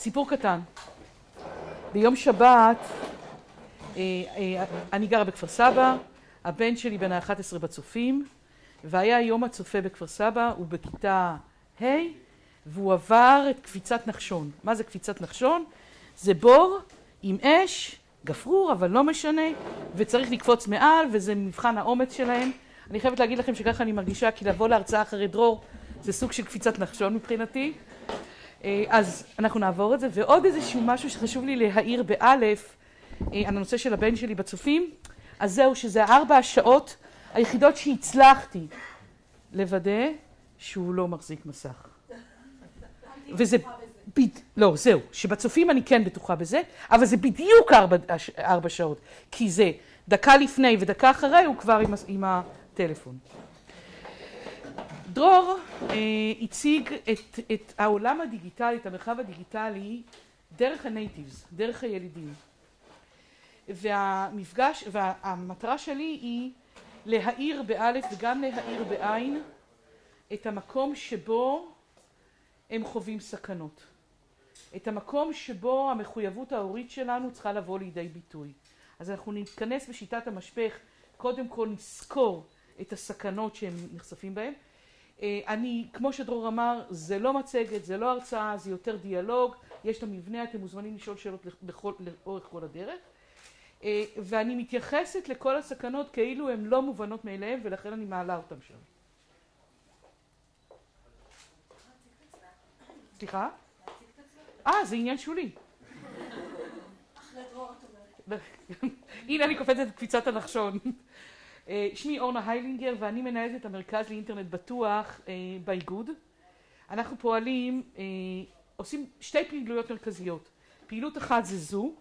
סיפור קטן. ביום שבת, אני גרה בכפר סבא, הבן שלי בן ה-11 בצופים, והיה יום הצופה בכפר סבא, הוא בכיתה ה' והוא עבר את קפיצת נחשון. מה זה קפיצת נחשון? זה בור עם אש, גפרור, אבל לא משנה, וצריך לקפוץ מעל, וזה מבחן האומץ שלהם. אני חייבת להגיד לכם שככה אני מרגישה, כי לבוא להרצאה אחרי דרור זה סוג של קפיצת נחשון מבחינתי. אז אנחנו נעבור את זה, ועוד איזשהו משהו שחשוב לי להעיר באלף, על הנושא של הבן שלי בצופים, אז זהו, שזה ארבע השעות היחידות שהצלחתי לוודא שהוא לא מחזיק מסך. וזה, לא, זהו, שבצופים אני כן בטוחה בזה, אבל זה בדיוק ארבע, ארבע שעות, כי זה דקה לפני ודקה אחרי הוא כבר עם, עם הטלפון. דרור אה, הציג את, את העולם הדיגיטלי, את המרחב הדיגיטלי, דרך הנייטיבס, דרך הילידים. והמפגש, והמטרה שלי היא להאיר באלף וגם להאיר בעין את המקום שבו הם חווים סכנות. את המקום שבו המחויבות ההורית שלנו צריכה לבוא לידי ביטוי. אז אנחנו נתכנס בשיטת המשפך, קודם כל נזכור את הסכנות שהם נחשפים בהן. אני, כמו שדרור אמר, זה לא מצגת, זה לא הרצאה, זה יותר דיאלוג, יש את המבנה, אתם מוזמנים לשאול שאלות לכל, לאורך כל הדרך. ואני מתייחסת לכל הסכנות כאילו הן לא מובנות מאליהן ולכן אני מעלה אותן שם. סליחה? אה, זה עניין שולי. הנה אני קופצת את קפיצת הנחשון. שמי אורנה היילינגר ואני מנהלת את המרכז לאינטרנט בטוח באיגוד. אנחנו פועלים, עושים שתי פעילויות מרכזיות. פעילות אחת זה זו,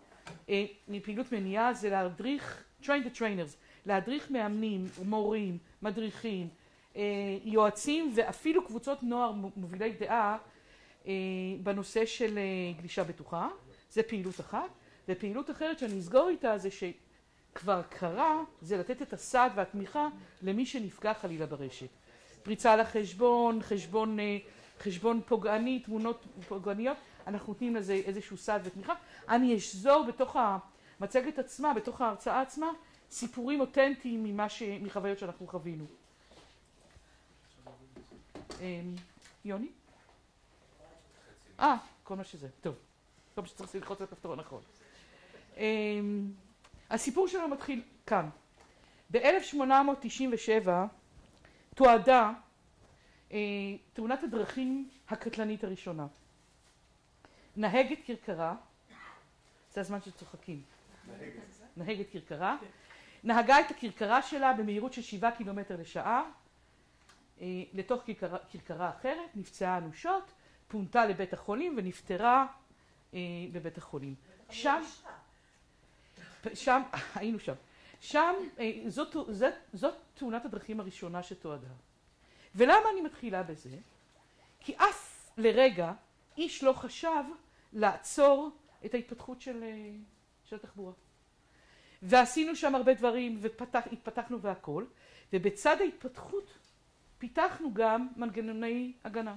מפעילות מניעה זה להדריך, train the trainers, להדריך מאמנים, מורים, מדריכים, יועצים ואפילו קבוצות נוער מובילי דעה בנושא של גלישה בטוחה, זה פעילות אחת, ופעילות אחרת שאני אסגור איתה זה שכבר קרה, זה לתת את הסעד והתמיכה למי שנפגע חלילה ברשת. פריצה לחשבון, חשבון, חשבון פוגעני, תמונות פוגעניות, אנחנו נותנים לזה איזשהו סעד ותמיכה. אני אשזור בתוך המצגת עצמה, בתוך ההרצאה עצמה, סיפורים אותנטיים ממה ש... מחוויות שאנחנו חווינו. יוני? אה, כל מה שזה, טוב. כל מה שצריך ללחוץ על הכפתור הנכון. הסיפור שלנו מתחיל כאן. ב-1897 תועדה תאונת הדרכים הקטלנית הראשונה. נהגת כרכרה, זה הזמן שצוחקים, נהגת כרכרה, נהגה את הכרכרה שלה במהירות של שבעה קילומטר לשעה לתוך כרכרה אחרת, נפצעה אנושות, פונתה לבית החולים ונפטרה בבית החולים. שם, שם, היינו שם, שם, זאת, זאת, זאת תאונת הדרכים הראשונה שתועדה. ולמה אני מתחילה בזה? כי אף לרגע איש לא חשב לעצור את ההתפתחות של, של התחבורה. ועשינו שם הרבה דברים והתפתחנו והכל, ובצד ההתפתחות פיתחנו גם מנגנוני הגנה.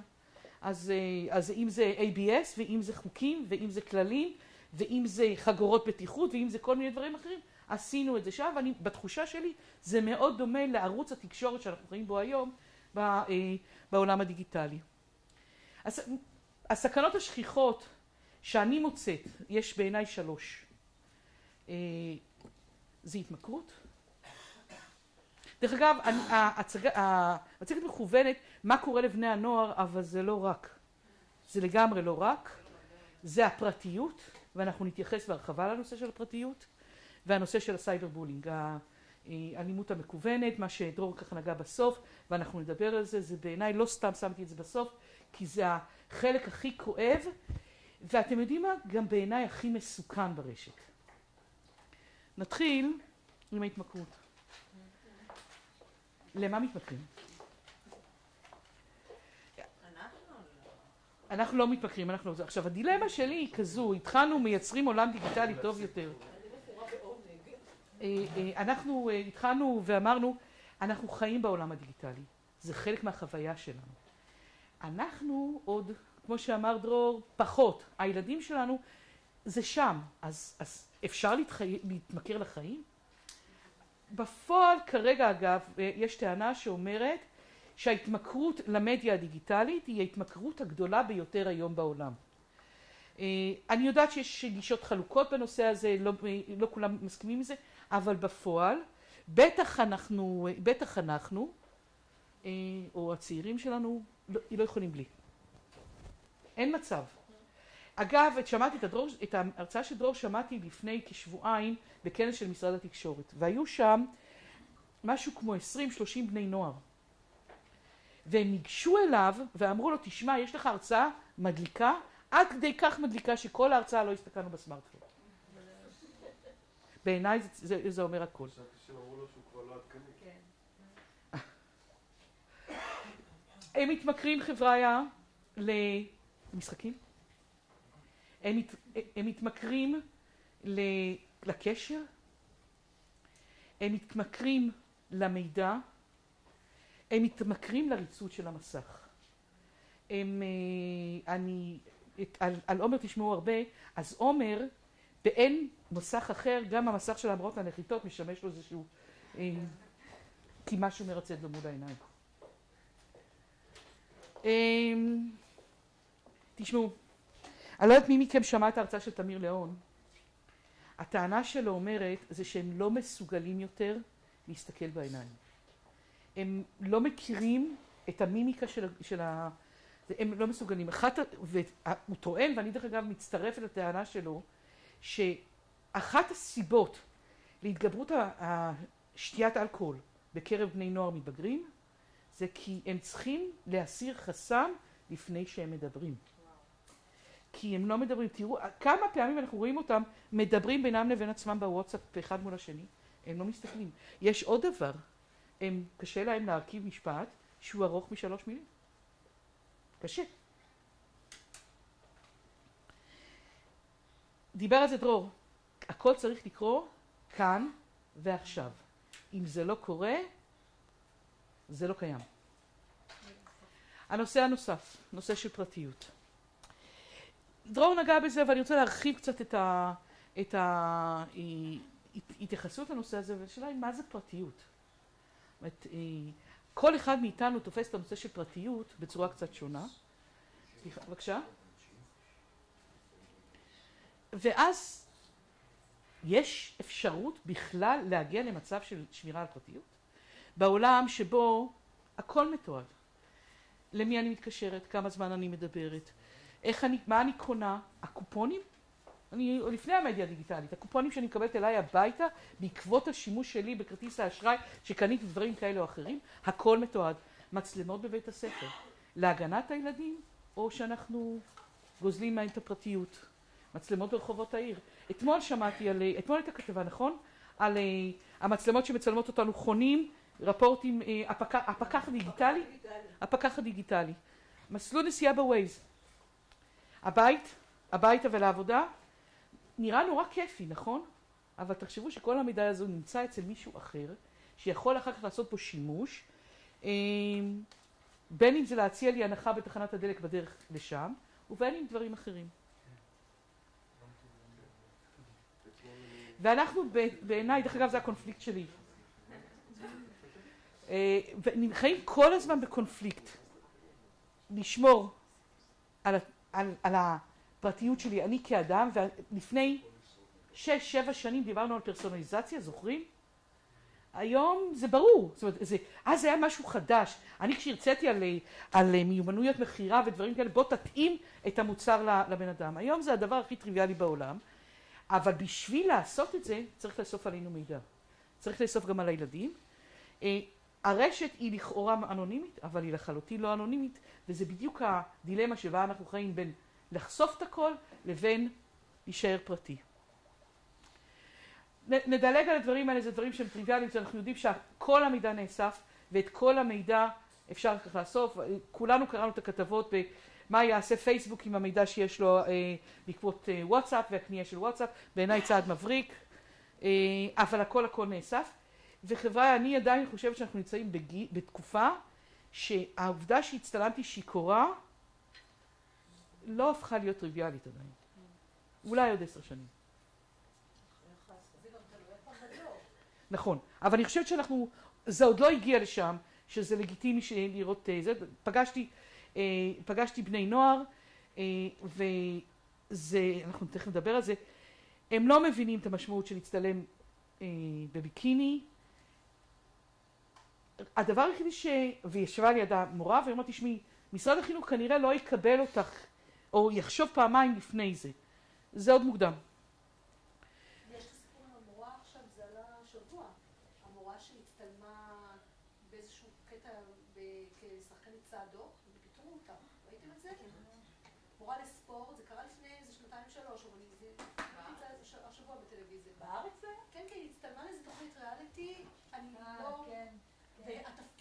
אז, אז אם זה ABS ואם זה חוקים ואם זה כללים ואם זה חגורות בטיחות ואם זה כל מיני דברים אחרים, עשינו את זה שם, ואני, בתחושה שלי זה מאוד דומה לערוץ התקשורת שאנחנו חיים בו היום בעולם הדיגיטלי. הסכנות השכיחות שאני מוצאת, יש בעיניי שלוש. זה התמכרות. דרך אגב, המצגת מכוונת מה קורה לבני הנוער, אבל זה לא רק. זה לגמרי לא רק. זה הפרטיות, ואנחנו נתייחס בהרחבה לנושא של הפרטיות, והנושא של ה cyber bullying, האלימות המקוונת, מה שדרור ככה נגע בסוף, ואנחנו נדבר על זה, זה בעיניי לא סתם שמתי את זה בסוף, כי זה החלק הכי כואב, ואתם יודעים מה? גם בעיניי הכי מסוכן ברשת. נתחיל עם ההתמכרות. למה מתמכרים? אנחנו לא מתמכרים, אנחנו... עכשיו הדילמה שלי היא כזו, התחלנו מייצרים עולם דיגיטלי טוב יותר. אנחנו התחלנו ואמרנו, אנחנו חיים בעולם הדיגיטלי, זה חלק מהחוויה שלנו. אנחנו עוד כמו שאמר דרור, פחות. הילדים שלנו זה שם, אז, אז אפשר להתחי... להתמכר לחיים? בפועל כרגע אגב יש טענה שאומרת שההתמכרות למדיה הדיגיטלית היא ההתמכרות הגדולה ביותר היום בעולם. אני יודעת שיש גישות חלוקות בנושא הזה, לא, לא כולם מסכימים עם זה, אבל בפועל בטח אנחנו, בטח אנחנו או הצעירים שלנו לא, לא יכולים בלי. אין מצב. אגב, שמעתי את, הדרור, את ההרצאה של דרור שמעתי לפני כשבועיים בכנס של משרד התקשורת, והיו שם משהו כמו 20-30 בני נוער. והם ניגשו אליו ואמרו לו, תשמע, יש לך הרצאה מדליקה, עד כדי כך מדליקה שכל ההרצאה לא הסתכלנו בסמארטפון. בעיניי זה, זה, זה אומר הכל. חשבתי לו שהוא כבר לא עדכני. הם מתמכרים חבריה למשחקים, הם, מת, הם מתמכרים לקשר, הם מתמכרים למידע, הם מתמכרים לריצות של המסך. הם, אני, את, על, על עומר תשמעו הרבה, אז עומר באין מסך אחר, גם המסך של המראות הנחיתות משמש לו איזשהו, אה, כי משהו מרצד לו מול העיניים. אה, תשמעו, אני לא יודעת מי מכם שמע את ההרצאה של תמיר ליאון. הטענה שלו אומרת זה שהם לא מסוגלים יותר להסתכל בעיניים. הם לא מכירים את המימיקה של, של ה... הם לא מסוגלים. אחת, והוא טוען, ואני דרך אגב מצטרפת לטענה שלו, שאחת הסיבות להתגברות שתיית אלכוהול בקרב בני נוער מתבגרים, זה כי הם צריכים להסיר חסם לפני שהם מדברים. כי הם לא מדברים, תראו כמה פעמים אנחנו רואים אותם מדברים בינם לבין עצמם בוואטסאפ אחד מול השני, הם לא מסתכלים. יש עוד דבר, הם, קשה להם להרכיב משפט שהוא ארוך משלוש מילים. קשה. דיבר על זה דרור, הכל צריך לקרות כאן ועכשיו. אם זה לא קורה, זה לא קיים. הנושא הנוסף, נושא של פרטיות. דרור נגע בזה ואני רוצה להרחיב קצת את, ההתייחסות לנושא הזה והשאלה היא מה זה פרטיות. אומרת, כל אחד מאיתנו תופס את הנושא של פרטיות בצורה קצת שונה. בבקשה. ואז יש אפשרות בכלל להגיע למצב של שמירה על פרטיות בעולם שבו הכל מתועד. למי אני מתקשרת, כמה זמן אני מדברת, איך אני, מה אני קונה, הקופונים, אני, לפני המדיה הדיגיטלית, הקופונים שאני מקבלת אליי הביתה בעקבות השימוש שלי בכרטיס האשראי שקניתי דברים כאלה או אחרים, הכל מתועד. מצלמות בבית הספר, להגנת הילדים או שאנחנו גוזלים מהם את הפרטיות. מצלמות ברחובות העיר. אתמול שמעתי על, אתמול הייתה כתבה, נכון? על uh, המצלמות שמצלמות אותנו חונים, רפורטים, uh, הפק, הפקח הדיגיטלי, הפקח הדיגיטלי. מסלול נסיעה בווייז. הבית, הביתה ולעבודה, נראה נורא כיפי, נכון? אבל תחשבו שכל המידע הזה נמצא אצל מישהו אחר, שיכול אחר כך לעשות פה שימוש, אה, בין אם זה להציע לי הנחה בתחנת הדלק בדרך לשם, ובין אם דברים אחרים. ואנחנו בעיניי, דרך אגב זה הקונפליקט שלי. וחיים כל הזמן בקונפליקט. לשמור על, על, על הפרטיות שלי, אני כאדם, ולפני שש, שבע שנים דיברנו על פרסונליזציה, זוכרים? היום זה ברור, זאת אומרת, זה, אז זה היה משהו חדש. אני כשהרציתי על, על מיומנויות מכירה ודברים כאלה, בוא תתאים את המוצר לבן אדם. היום זה הדבר הכי טריוויאלי בעולם. אבל בשביל לעשות את זה צריך לאסוף עלינו מידע. צריך לאסוף גם על הילדים. אה, הרשת היא לכאורה אנונימית, אבל היא לחלוטין לא אנונימית, וזה בדיוק הדילמה שבה אנחנו חיים בין לחשוף את הכל לבין להישאר פרטי. נדלג על הדברים האלה, זה דברים שהם טריוויאליים, שאנחנו יודעים שכל המידע נאסף, ואת כל המידע אפשר כך לאסוף. כולנו קראנו את הכתבות מה יעשה פייסבוק עם המידע שיש לו אה, בעקבות אה, וואטסאפ והקנייה של וואטסאפ, בעיניי צעד מבריק, אה, אבל הכל הכל נאסף. וחברה, אני עדיין חושבת שאנחנו נמצאים בגי, בתקופה שהעובדה שהצטלמתי שיכורה לא הפכה להיות טריוויאלית עדיין. אולי עוד עשר שנים. נכון, אבל אני חושבת שאנחנו, זה עוד לא הגיע לשם, שזה לגיטימי לראות אה, זה, פגשתי, אה, פגשתי בני נוער, אה, וזה, אנחנו תכף נדבר על זה, הם לא מבינים את המשמעות של להצטלם בביקיני. הדבר היחידי ש... וישבה לידה מורה ואמרה, תשמעי, משרד החינוך כנראה לא יקבל אותך, או יחשוב פעמיים לפני זה. זה עוד מוקדם.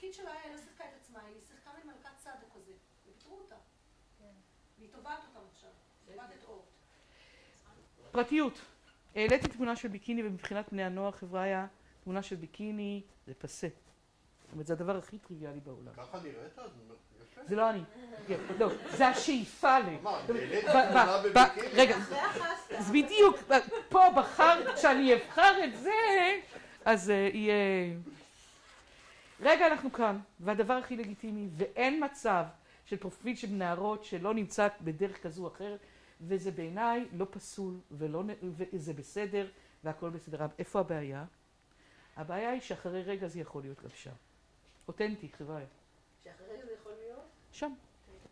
התפקיד שלה היה, לא שיחקה את עצמה, היא שיחקה מין מלכת סאדו כזה, ופיטרו אותה. והיא תובעת אותם עכשיו, תובעת את אורט. פרטיות. העליתי תמונה של ביקיני ומבחינת בני הנוער חבריה, תמונה של ביקיני זה פסה. זאת אומרת, זה הדבר הכי טריוויאלי בעולם. ככה נראית? זה לא אני. כן, לא, זה השאיפה ל... בביקיני? רגע, אז בדיוק, פה בחרת, כשאני אבחר את זה, אז אה, יהיה... רגע אנחנו כאן, והדבר הכי לגיטימי, ואין מצב של פרופיל של נערות שלא נמצא בדרך כזו או אחרת, וזה בעיניי לא פסול, ולא, וזה בסדר, והכל בסדר. איפה הבעיה? הבעיה היא שאחרי רגע זה יכול להיות גם שם. אותנטי, חבריא. שאחרי רגע זה יכול להיות? שם,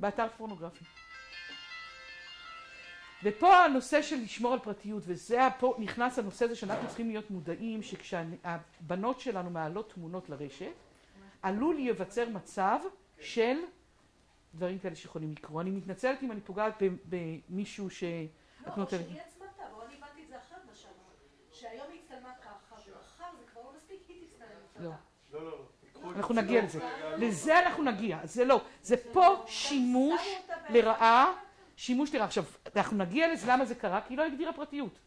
באתר פורנוגרפי. ופה הנושא של לשמור על פרטיות, וזה פה נכנס הנושא הזה שאנחנו צריכים להיות מודעים שכשהבנות שלנו מעלות תמונות לרשת, עלול להיווצר מצב של דברים כאלה שיכולים לקרות. אני מתנצלת אם אני פוגעת במישהו ש... לא, או שהיא עצמה טעה, אני הבנתי את זה אחרת מה שאמרת. שהיום היא הצטלמה ככה, ומחר זה כבר לא מספיק, היא תצטלם לא. לא, לא, לא. אנחנו נגיע לזה. לזה אנחנו נגיע. זה לא. זה פה שימוש לרעה. שימוש לרעה. עכשיו, אנחנו נגיע לזה למה זה קרה, כי היא לא הגדירה פרטיות.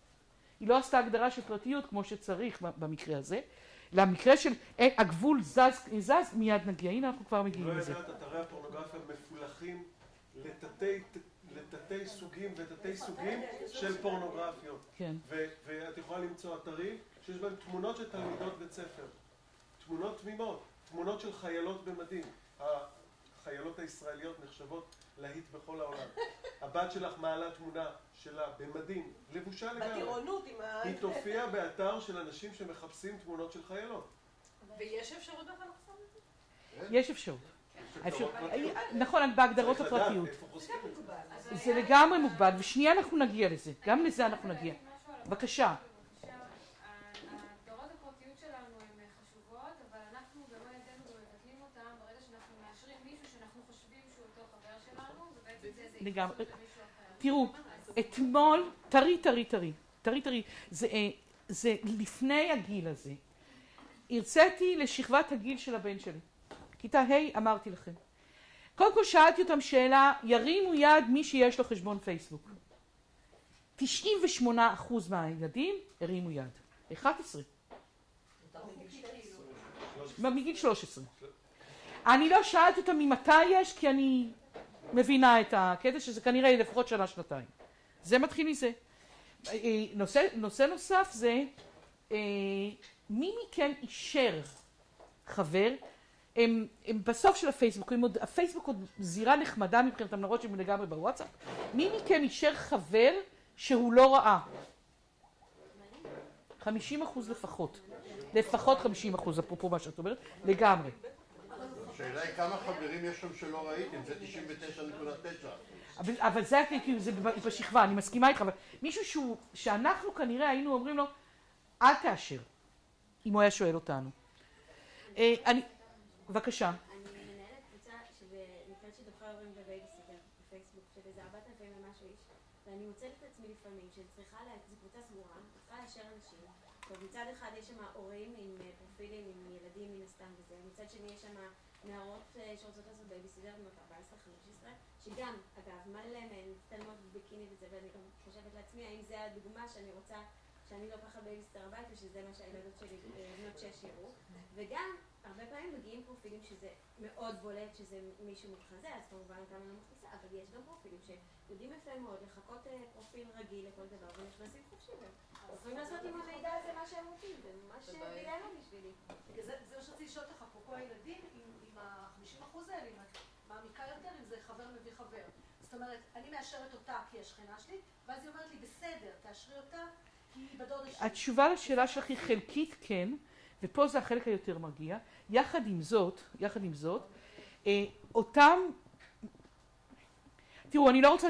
היא לא עשתה הגדרה של פרטיות כמו שצריך במקרה הזה. למקרה של אה, הגבול זז, זז, מיד נגיע. הנה אנחנו כבר מגיעים לזה. לא ידעת, אתרי הפורנוגרפיה מפולחים לתתי, לתתי סוגים ותתי סוגים של פורנוגרפיות. כן. ואת יכולה למצוא אתרים שיש בהם תמונות של תלמידות בית ספר. תמונות תמימות, תמונות של חיילות במדים. החיילות הישראליות נחשבות להיט בכל העולם. הבת שלך מעלה תמונה שלה במדים, לבושה לגמרי. בטירונות עם ה... היא תופיע באתר של אנשים שמחפשים תמונות של חיילות. ויש אפשרות בכלל לחסום את זה? יש אפשרות. נכון, בהגדרות הפרטיות. זה לגמרי מוגבל, ושנייה אנחנו נגיע לזה, גם לזה אנחנו נגיע. בבקשה. לגמרי. תראו, אתמול, טרי טרי טרי, טרי טרי, זה, אה, זה לפני הגיל הזה. הרציתי לשכבת הגיל של הבן שלי. כיתה ה' אמרתי לכם. קודם כל שאלתי אותם שאלה, ירימו יד מי שיש לו חשבון פייסבוק. 98% מהילדים הרימו יד. 11. מגיל 13. אני לא שאלתי אותם ממתי יש, כי אני מבינה את הקטע שזה כנראה לפחות שנה שנתיים. זה מתחיל מזה. אה, נושא, נושא נוסף זה אה, מי מכם אישר חבר הם, הם בסוף של הפייסבוק, עוד, הפייסבוק עוד זירה נחמדה מבחינתם למרות שהם לגמרי בוואטסאפ, מי מכם אישר חבר שהוא לא ראה? חמישים אחוז לפחות, לפחות חמישים אחוז אפרופו מה שאת אומרת, לגמרי. השאלה היא כמה חברים יש שם שלא ראיתם, זה 99.9. אבל, אבל זה כאילו, זה בשכבה, אני מסכימה איתך, אבל מישהו שהוא, שאנחנו כנראה היינו אומרים לו, אל תאשר, אם הוא היה שואל אותנו. אה, אני, בבקשה. ואני מוצאת את עצמי לפעמים, שאני צריכה, זו קבוצה סגורה, צריכה לאשר אנשים. טוב, מצד אחד יש שם הורים עם אה, פרופילים, עם ילדים מן הסתם וזה, מצד שני יש שם נערות אה, שרוצות לעשות בייביסיטר בנות 14-15, שגם, אגב, מלא מהן מצטלמות בביקיני וזה, ואני גם חושבת לעצמי, האם זה הדוגמה שאני רוצה, שאני לא ככה בייביסיטר הבית, ושזה מה שהילדות שלי, אה, בנות 6 יראו, וגם, הרבה פעמים מגיעים פרופילים שזה מאוד בולט, שזה מישהו מתחזה, אז כמובן אותם אני לא מכניסה, אבל יש גם פרופילים שיודעים יפה מאוד לחכות אה, פרופיל רגיל לכל דבר, ונכנסים חופשי בהם. יכולים לעשות עם המידע הזה מה שהם רוצים, זה ממש דילמה בשבילי. זה מה שרציתי לשאול אותך, אפרופו הילדים, אם ב-50% האלה, אם את מעמיקה יותר, אם זה חבר מביא חבר. זאת אומרת, אני מאשרת אותה כי היא השכנה שלי, ואז היא אומרת לי, בסדר, תאשרי אותה, כי היא בדודה שלי. התשובה לשאלה שלך היא חלקית כן, ופה זה החלק היותר מרגיע. יחד עם זאת, יחד עם זאת, אה, אותם... תראו, אני לא רוצה,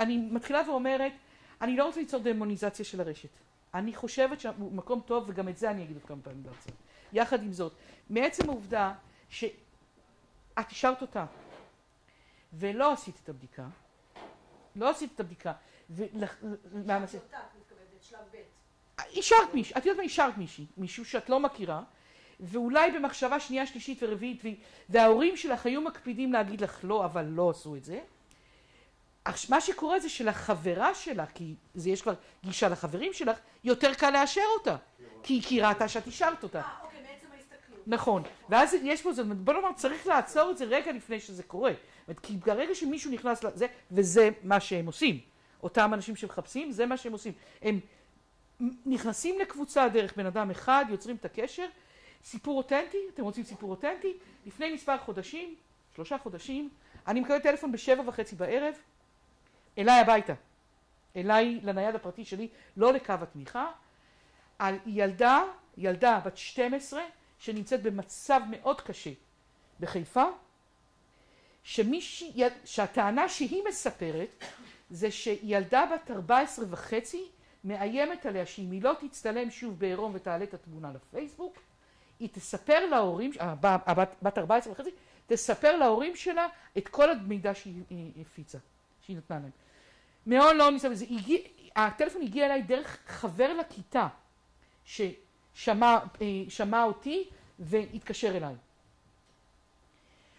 אני מתחילה ואומרת, אני לא רוצה ליצור דמוניזציה של הרשת. אני חושבת שהוא מקום טוב, וגם את זה אני אגיד עוד כמה פעמים בארצות. יחד עם זאת, מעצם העובדה ש... שאת השארת אותה, ולא עשית את הבדיקה, לא עשית את הבדיקה, אותה, את מתכוונת, שלב ב'. אישרת מישהו, את יודעת מה אישרת מישהי, מישהו שאת לא מכירה, ואולי במחשבה שנייה, שלישית ורביעית, וההורים שלך היו מקפידים להגיד לך לא, אבל לא עשו את זה. מה שקורה זה שלחברה שלך, כי זה יש כבר גישה לחברים שלך, יותר קל לאשר אותה, כי היא ראתה שאת אישרת אותה. אה, אוקיי, מעצם ההסתכלות. נכון, ואז יש פה, זה, בוא נאמר, צריך לעצור את זה רגע לפני שזה קורה. זאת אומרת, כי ברגע שמישהו נכנס לזה, וזה מה שהם עושים. אותם אנשים שמחפשים, זה מה שהם עושים. הם נכנסים לקבוצה דרך בן אדם אחד, יוצרים את הקשר, סיפור אותנטי, אתם רוצים סיפור אותנטי? לפני מספר חודשים, שלושה חודשים, אני מקבל טלפון בשבע וחצי בערב, אליי הביתה, אליי לנייד הפרטי שלי, לא לקו התמיכה, על ילדה, ילדה בת 12, שנמצאת במצב מאוד קשה בחיפה, שמישהי, שהטענה שהיא מספרת זה שילדה בת 14 וחצי מאיימת עליה שאם היא לא תצטלם שוב בעירום ותעלה את התמונה לפייסבוק, היא תספר להורים, הבת, בת 14 וחצי, תספר להורים שלה את כל המידע שהיא הפיצה, שהיא נתנה להם. מאוד לא הגיע, הטלפון הגיע אליי דרך חבר לכיתה ששמע אה, אותי והתקשר אליי.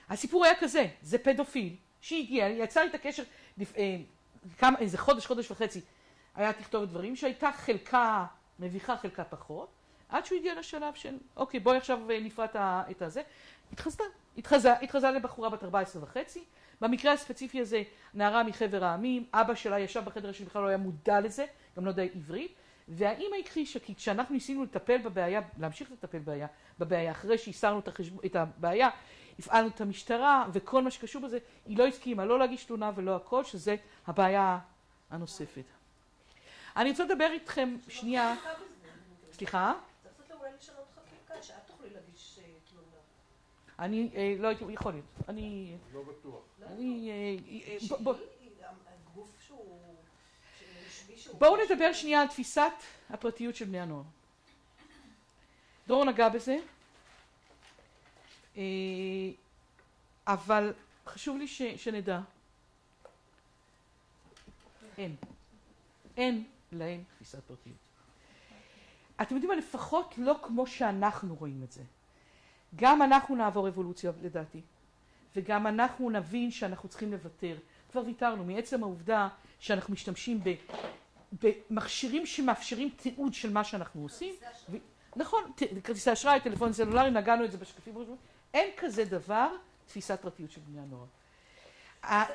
הסיפור היה כזה, זה פדופיל שהגיע, יצר את הקשר אה, כמה, איזה חודש, חודש וחצי, היה תכתובת דברים שהייתה חלקה מביכה, חלקה פחות, עד שהוא הגיע לשלב של אוקיי בואי עכשיו אה, נפרט את הזה, התחזתה, התחזה, התחזה לבחורה בת 14 וחצי, במקרה הספציפי הזה נערה מחבר העמים, אבא שלה ישב בחדר שבכלל לא היה מודע לזה, גם לא יודע עברית, והאימא הכחישה, כי כשאנחנו ניסינו לטפל בבעיה, להמשיך לטפל בבעיה, בבעיה אחרי שהסרנו את, החשב... את הבעיה, הפעלנו את המשטרה וכל מה שקשור בזה, היא לא הסכימה לא להגיש תלונה ולא הכל, שזה הבעיה הנוספת. אני רוצה לדבר איתכם שנייה, סליחה? אה. אני אה, לא הייתי, יכול להיות, אני... לא בטוח. אני... אה, שהיא, בוא- הגוף שהוא... רשמי שהוא... בואו נדבר שנייה על תפיסת הפרטיות של בני הנוער. דרור נגע בזה, אה, אבל חשוב לי ש, שנדע, אין, אין להם תפיסת פרטיות. אתם יודעים מה, לפחות לא כמו שאנחנו רואים את זה. גם אנחנו נעבור אבולוציה לדעתי, וגם אנחנו נבין שאנחנו צריכים לוותר. כבר ויתרנו מעצם העובדה שאנחנו משתמשים ב... במכשירים שמאפשרים תיעוד של מה שאנחנו עושים. ו... נכון. כרטיסי אשראי, טלפונים סלולריים, נגענו את זה בשקפים. אין כזה דבר תפיסת פרטיות של בני הנוער.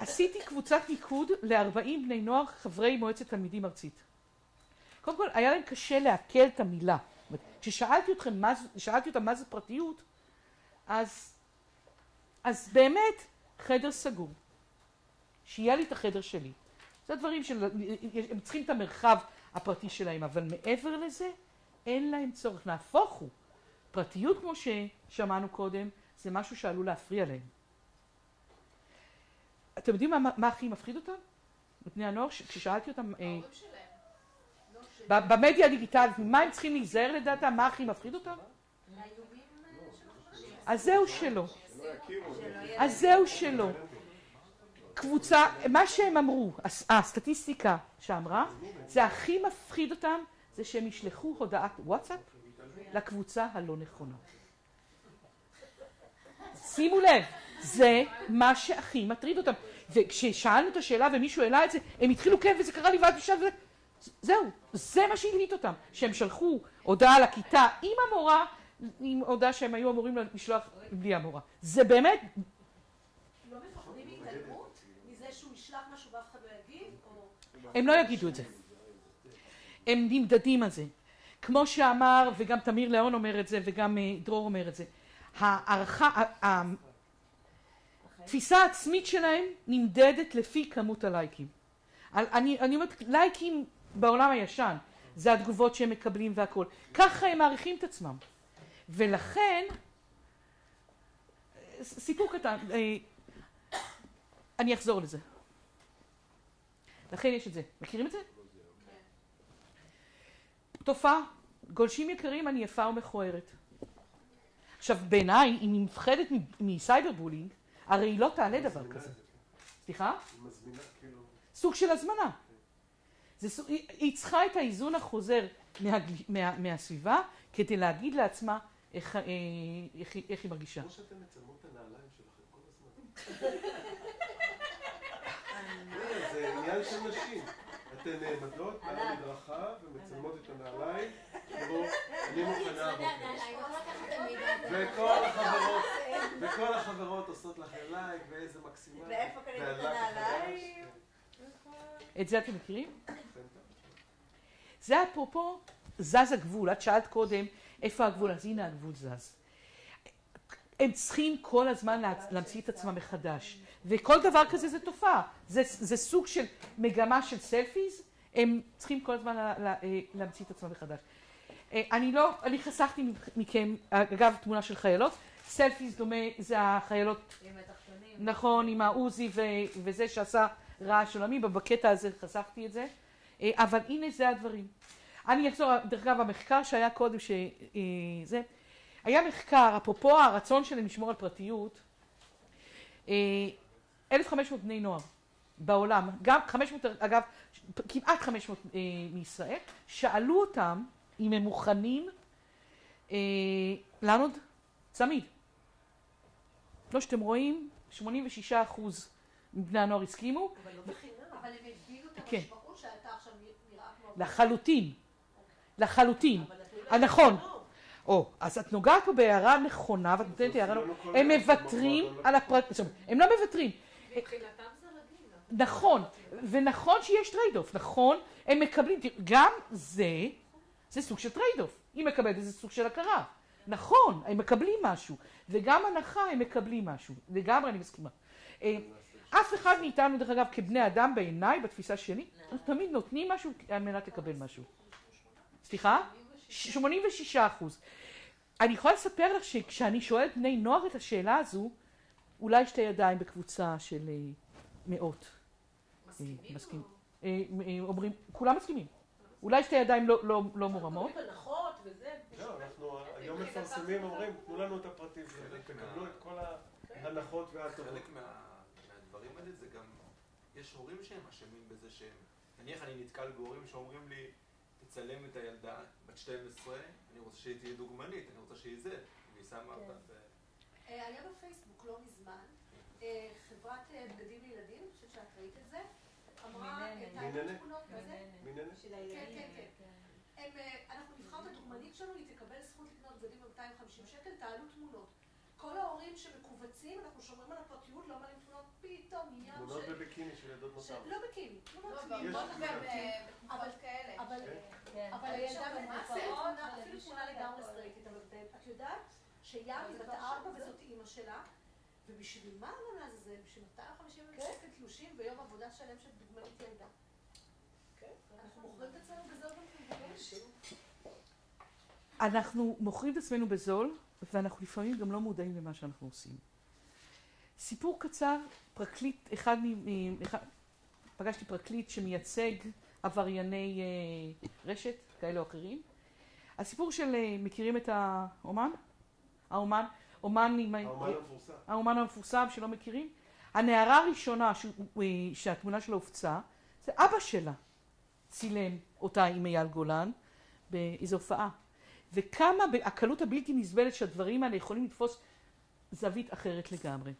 עשיתי קבוצת ניקוד ל-40 בני נוער חברי מועצת תלמידים ארצית. קודם כל, היה להם קשה לעכל את המילה. כששאלתי אתכם מה, אותם מה זה פרטיות, אז, אז באמת, חדר סגור. שיהיה לי את החדר שלי. זה הדברים של... הם צריכים את המרחב הפרטי שלהם, אבל מעבר לזה, אין להם צורך. נהפוך הוא. פרטיות, כמו ששמענו קודם, זה משהו שעלול להפריע להם. אתם יודעים מה, מה הכי מפחיד אותם? בני הנוער, כששאלתי אותם, אה, ההורים שלהם. לא, במדיה הדיגיטלית, ממה הם צריכים להיזהר לדעתם? מה הכי מפחיד אותם? מהאיומים של החברים. אז זהו שלא. אז זהו שלא. קבוצה, מה שהם אמרו, הס- הסטטיסטיקה שאמרה, זה הכי מפחיד אותם, זה שהם ישלחו הודעת וואטסאפ לקבוצה הלא נכונה. שימו לב, זה מה שהכי מטריד אותם. וכששאלנו את השאלה ומישהו העלה את זה, הם התחילו כן וזה קרה לי ואת בשלב וזה, זהו, זה מה שהלהיט אותם, שהם שלחו הודעה לכיתה עם המורה עם הודעה שהם היו אמורים לשלוח בלי המורה. זה באמת, לא מפחדים מהתעלמות? מזה שהוא ישלח משהו ואף אחד לא יגיב? או... הם לא יגידו את זה. הם נמדדים על זה. כמו שאמר, וגם תמיר ליאון אומר את זה, וגם אה, דרור אומר את זה, הערכה, התפיסה העצמית שלהם נמדדת לפי כמות הלייקים. אני, אני אומרת, לייקים בעולם הישן, זה התגובות שהם מקבלים והכל. ככה הם מעריכים את עצמם. ולכן, סיפור קטן, אה, אני אחזור לזה. לכן יש את זה. מכירים את זה? תופעה, גולשים יקרים, אני יפה ומכוערת. עכשיו, בעיניי, אם היא מפחדת מסייבר בולינג, הרי היא לא תעלה דבר כזה. זה. סליחה? היא מזמינה, כאילו... סוג של הזמנה. זה סוג, היא, היא צריכה את האיזון החוזר מה, מה, מהסביבה כדי להגיד לעצמה איך, אה, איך, איך היא מרגישה. כמו שאתן מצלמות את הנעליים שלכם כל הזמן. זה עניין של נשים. אתן נעמדות על המדרכה ומצלמות את הנעליים. תראו, אני מוכנה הבוקר. וכל החברות, וכל החברות עושות לכם לייק, ואיזה מקסימה. ואיפה קנית את הנעליים? את זה אתם מכירים? זה אפרופו זז הגבול. את שאלת קודם איפה הגבול, אז הנה הגבול זז. הם צריכים כל הזמן לה, להמציא את עצמם מחדש. וכל דבר כזה זה תופעה. זה, זה סוג של מגמה של סלפיז, הם צריכים כל הזמן לה, לה, אה, להמציא את עצמם מחדש. אה, אני לא, אני חסכתי מכם, אגב, תמונה של חיילות. סלפיז דומה, זה החיילות עם התחתונים. נכון, עם העוזי ו- וזה שעשה רעש עולמי, בקטע הזה חסכתי את זה, אה, אבל הנה זה הדברים. אני אחזור, דרך אגב, המחקר שהיה קודם, שזה, היה מחקר, אפרופו הרצון שלהם לשמור על פרטיות, אה, 1,500 בני נוער בעולם, גם 500, אגב, כמעט 500 אה, מישראל, שאלו אותם אם הם מוכנים אה, לענוד צמיד. לא שאתם רואים, 86 אחוז מבני הנוער הסכימו, אבל לא בחינם. אבל הם הבינו את כן. המשמעות שאתה עכשיו נראה כמו... לחלוטין, לחלוטין. אבל אפילו אה, נכון. לא. או, אז את נוגעת פה בהערה נכונה, ואת נותנת הערה נכונה. לא הם כל מוותרים על הפרט... זאת אומרת, הם לא מוותרים. מבחינתם זה רגיל. נכון, ונכון שיש trade off, נכון, הם מקבלים, גם זה, זה סוג של trade off. היא מקבלת איזה סוג של הכרה. נכון, הם מקבלים משהו, וגם הנחה הם מקבלים משהו. לגמרי אני מסכימה. אה, אף אחד מאיתנו, דרך אגב, כבני אדם בעיניי, בתפיסה שלי, אנחנו תמיד נותנים משהו על מנת לקבל משהו. סליחה? 86 אחוז. אני יכולה לספר לך שכשאני שואלת בני נוער את השאלה הזו, אולי שתי ידיים בקבוצה של אה, מאות. אה, מסכים. אה, אה, אומרים, כולם מסכימים. אולי שתי ידיים לא, לא, לא מורמות. הנחות וזה. לא, אנחנו היום מפרסמים, אומרים, תנו לנו את הפרטים שלכם, תקבלו את כל ההנחות וההטבות. חלק מה- מהדברים האלה זה גם, יש הורים שהם אשמים בזה שהם, נניח אני נתקל בהורים שאומרים לי, תצלם את הילדה 12, אני רוצה שהיא תהיה דוגמנית, אני רוצה שהיא זה, והיא שמה אותה ב... אה, היה בפייסבוק לא מזמן, אה, חברת אה, בגדים לילדים, אני חושבת שאת ראית את זה, אמרה, מיננה. תעלו מיננה. תמונות, מה זה? מיננה? של כן. כן, כן. אה, אנחנו נבחר את הדוגמנית שלנו, היא תקבל זכות לקנות בגדים ב-250 שקל, תעלו תמונות. כל ההורים שמכווצים, אנחנו שומרים על הפרטיות, לא מעלים תמונות, פתאום עניין תמונות של... בביקיני של ילדות של- נותר. לא בקיני, תמונות גם, גם, אה, אבל כאלה. אבל כן. אבל הילדה עכשיו במופעות, אפילו תמונה- לגמרי. סטרייטית, אבל את יודעת שיאמי בת ארבע וזאת אימא שלה, ובשביל מה לא לעזאזל? בשביל 250 אלף שקל תלושים ביום עבודה שלם של דוגמנית ילדה. אנחנו מוכרים את עצמנו בזול. אנחנו מוכרים את עצמנו בזול, ואנחנו לפעמים גם לא מודעים למה שאנחנו עושים. סיפור קצר, פרקליט, אחד מ... מ- אחד, פגשתי פרקליט שמייצג עברייני אה, רשת, כאלה או אחרים. הסיפור של, אה, מכירים את האומן? האומן, אומן עם... האומן המפורסם. האומן המפורסם שלא מכירים. הנערה הראשונה שהוא- אה, שהתמונה שלה הופצה, זה אבא שלה צילם אותה עם אייל גולן באיזו הופעה. וכמה הקלות הבלתי נסבלת שהדברים האלה יכולים לתפוס זווית אחרת לגמרי.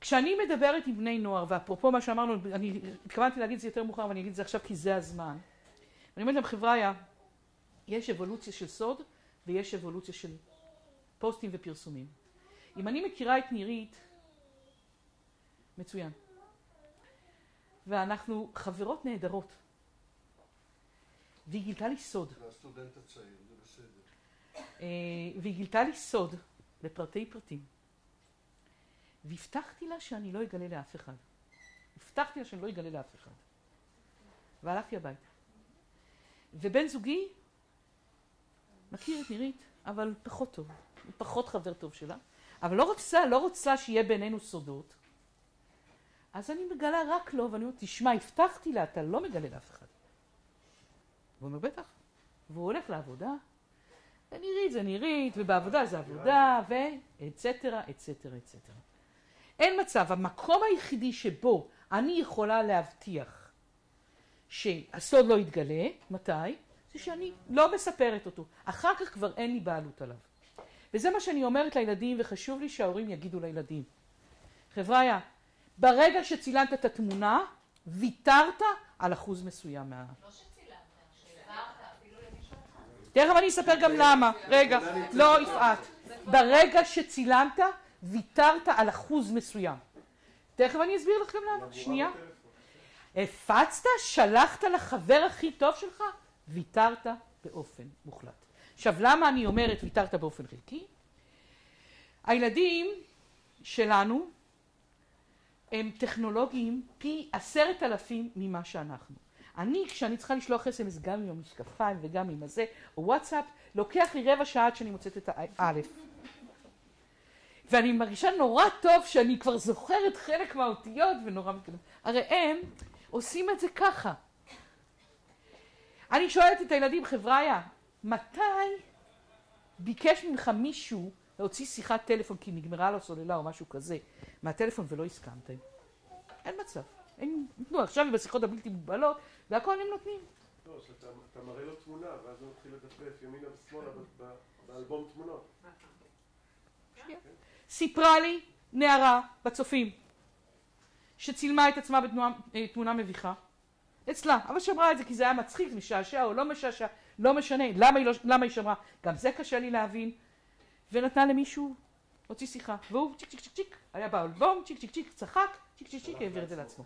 כשאני מדברת עם בני נוער, ואפרופו מה שאמרנו, אני התכוונתי להגיד את זה יותר מאוחר, ואני אגיד את זה עכשיו כי זה הזמן. אני אומרת להם, חבריא, יש אבולוציה של סוד ויש אבולוציה של פוסטים ופרסומים. אם אני מכירה את נירית, מצוין. ואנחנו חברות נהדרות. והיא גילתה לי סוד. והסטודנט הצעיר, זה בסדר. אה, והיא גילתה לי סוד לפרטי פרטים. והבטחתי לה שאני לא אגלה לאף אחד. הבטחתי לה שאני לא אגלה לאף אחד. והלכתי הביתה. ובן זוגי מכיר את נירית, אבל פחות טוב. הוא פחות חבר טוב שלה. אבל לא רוצה, לא רוצה שיהיה בינינו סודות. אז אני מגלה רק לו, ואני אומרת, תשמע, הבטחתי לה, אתה לא מגלה לאף אחד. והוא אומר, בטח. והוא הולך לעבודה, ונירית זה נירית, ובעבודה זה עבודה, ואצטרה, אצטרה, אצטרה. אין מצב, המקום היחידי שבו אני יכולה להבטיח שהסוד לא יתגלה, מתי? זה שאני לא מספרת אותו. אחר כך כבר אין לי בעלות עליו. וזה מה שאני אומרת לילדים, וחשוב לי שההורים יגידו לילדים. חבריא, ברגע שצילנת את התמונה, ויתרת על אחוז מסוים מה... לא שצילמת, שהעברת אפילו למישהו אחד. תכף אני אספר גם למה. רגע, לא יפעת. ברגע שצילמת, ויתרת על אחוז מסוים. תכף אני אסביר לך גם למה. שנייה. הפצת, שלחת לחבר הכי טוב שלך, ויתרת באופן מוחלט. עכשיו, למה אני אומרת ויתרת באופן חלקי? הילדים שלנו הם טכנולוגיים פי עשרת אלפים ממה שאנחנו. אני, כשאני צריכה לשלוח אס.אם.אס גם עם המשקפיים וגם עם הזה, או וואטסאפ, לוקח לי רבע שעה עד שאני מוצאת את האלף. ואני מרגישה נורא טוב שאני כבר זוכרת חלק מהאותיות ונורא מתקדמת. הרי הם עושים את זה ככה. אני שואלת את הילדים, חבריא, מתי ביקש ממך מישהו להוציא שיחת טלפון כי נגמרה לו סוללה או משהו כזה מהטלפון ולא הסכמתם? אין מצב. הם נתנו, עכשיו עם השיחות הבלתי מוגבלות והכל הם נותנים. לא, שאתה אתה מראה לו תמונה, ואז הוא מתחיל לדפדף ימינה ושמאלה באלבום תמונות. סיפרה לי נערה בצופים שצילמה את עצמה בתמונה מביכה אצלה, אבל שמרה את זה כי זה היה מצחיק, משעשע או לא משעשע, לא משנה, למה היא, לא, למה היא שמרה, גם זה קשה לי להבין, ונתנה למישהו הוציא שיחה, והוא צ'יק צ'יק צ'יק צ'יק, היה באלבום, צ'יק צ'יק צ'יק, צחק, צ'יק צ'יק צ'יק, העביר את זה לעצמו.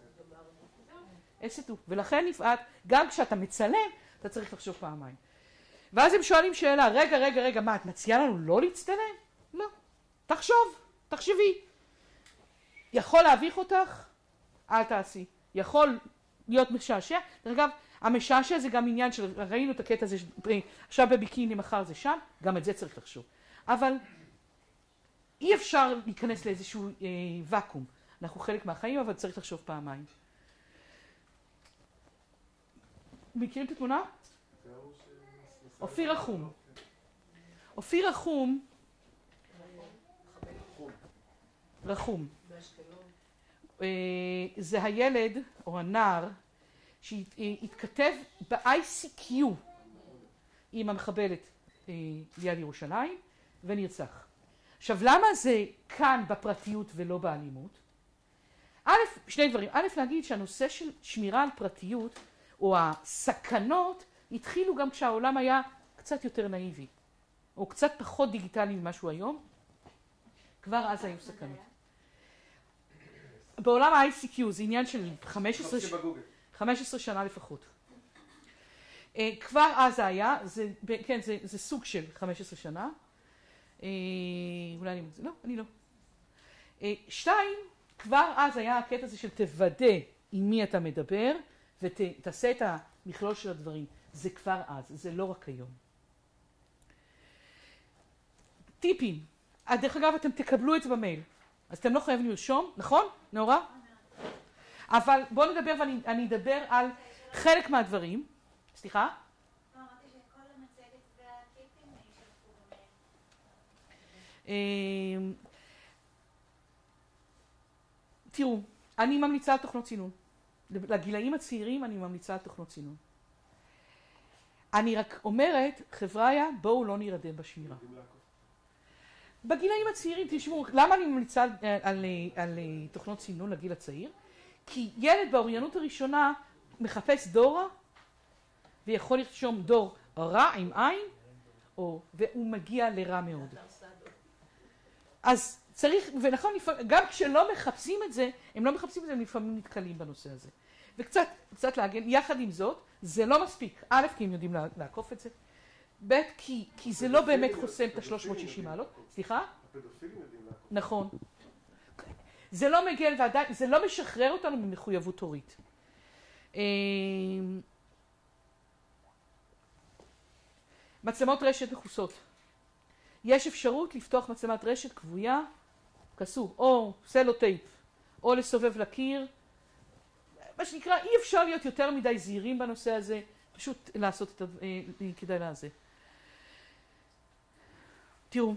אסתו, ולכן יפעת, גם כשאתה מצלם, אתה צריך לחשוב פעמיים. ואז הם שואלים שאלה, רגע, רגע, רגע, מה, את מציעה לנו לא להצטלם? לא. תחשוב, תחשבי. יכול להביך אותך? אל תעשי. יכול להיות משעשע. דרך אגב, המשעשע זה גם עניין של, ראינו את הקטע הזה, עכשיו בביקיני, מחר זה שם, גם את זה צריך לחשוב. אבל אי אפשר להיכנס לאיזשהו אה, ואקום. אנחנו חלק מהחיים, אבל צריך לחשוב פעמיים. מכירים את התמונה? אופיר רחום. אופיר רחום, רחום. אה, זה הילד או הנער שהתכתב ב-ICQ עם המחבלת אה, ליד ירושלים ונרצח. עכשיו למה זה כאן בפרטיות ולא באלימות? א', שני דברים. א', להגיד שהנושא של שמירה על פרטיות או הסכנות התחילו גם כשהעולם היה קצת יותר נאיבי או קצת פחות דיגיטלי ממה שהוא היום. כבר אז היו סכנות. בעולם ה-ICQ זה עניין של 15, ש... חפשי בגוגל. 15 שנה לפחות. אה, כבר אז זה היה, זה, כן, זה, זה סוג של 15 שנה. אה, אולי אני... לא, אני לא. אה, שתיים, כבר אז היה הקטע הזה של תוודא עם מי אתה מדבר ותעשה את המכלול של הדברים. זה כבר אז, זה לא רק היום. טיפים. דרך אגב, אתם תקבלו את זה במייל. אז אתם לא חייבים לרשום, נכון, נאורה? אבל בואו נדבר ואני אני אדבר על חלק מהדברים. סליחה? לא. אמ, תראו, אני ממליצה על תוכנות צינון. לגילאים הצעירים אני ממליצה על תוכנות צינון. אני רק אומרת, חבריא, בואו לא נירדם בשמירה. בגילאים הצעירים, תשמעו, למה אני ממליצה על, על, על, על תוכנות צינון לגיל הצעיר? כי ילד באוריינות הראשונה מחפש דורה ויכול לרשום דור רע עם עין או, והוא מגיע לרע מאוד. אז צריך, ונכון, גם כשלא מחפשים את זה, הם לא מחפשים את זה, הם לפעמים נתקלים בנושא הזה. וקצת, קצת להגן, יחד עם זאת, זה לא מספיק. א', כי הם יודעים לעקוף את זה, ב', כי, כי זה לא באמת חוסם את ה-360 מעלות. סליחה? הפדופילים יודעים לעקוב. נכון. זה לא מגן ועדיין, זה לא משחרר אותנו ממחויבות הורית. אמ, מצלמות רשת מכוסות. יש אפשרות לפתוח מצלמת רשת כבויה, כסו, או סלוטייפ, או לסובב לקיר. מה שנקרא, אי אפשר להיות יותר מדי זהירים בנושא הזה, פשוט לעשות את ה... אה, כדאי לזה. תראו,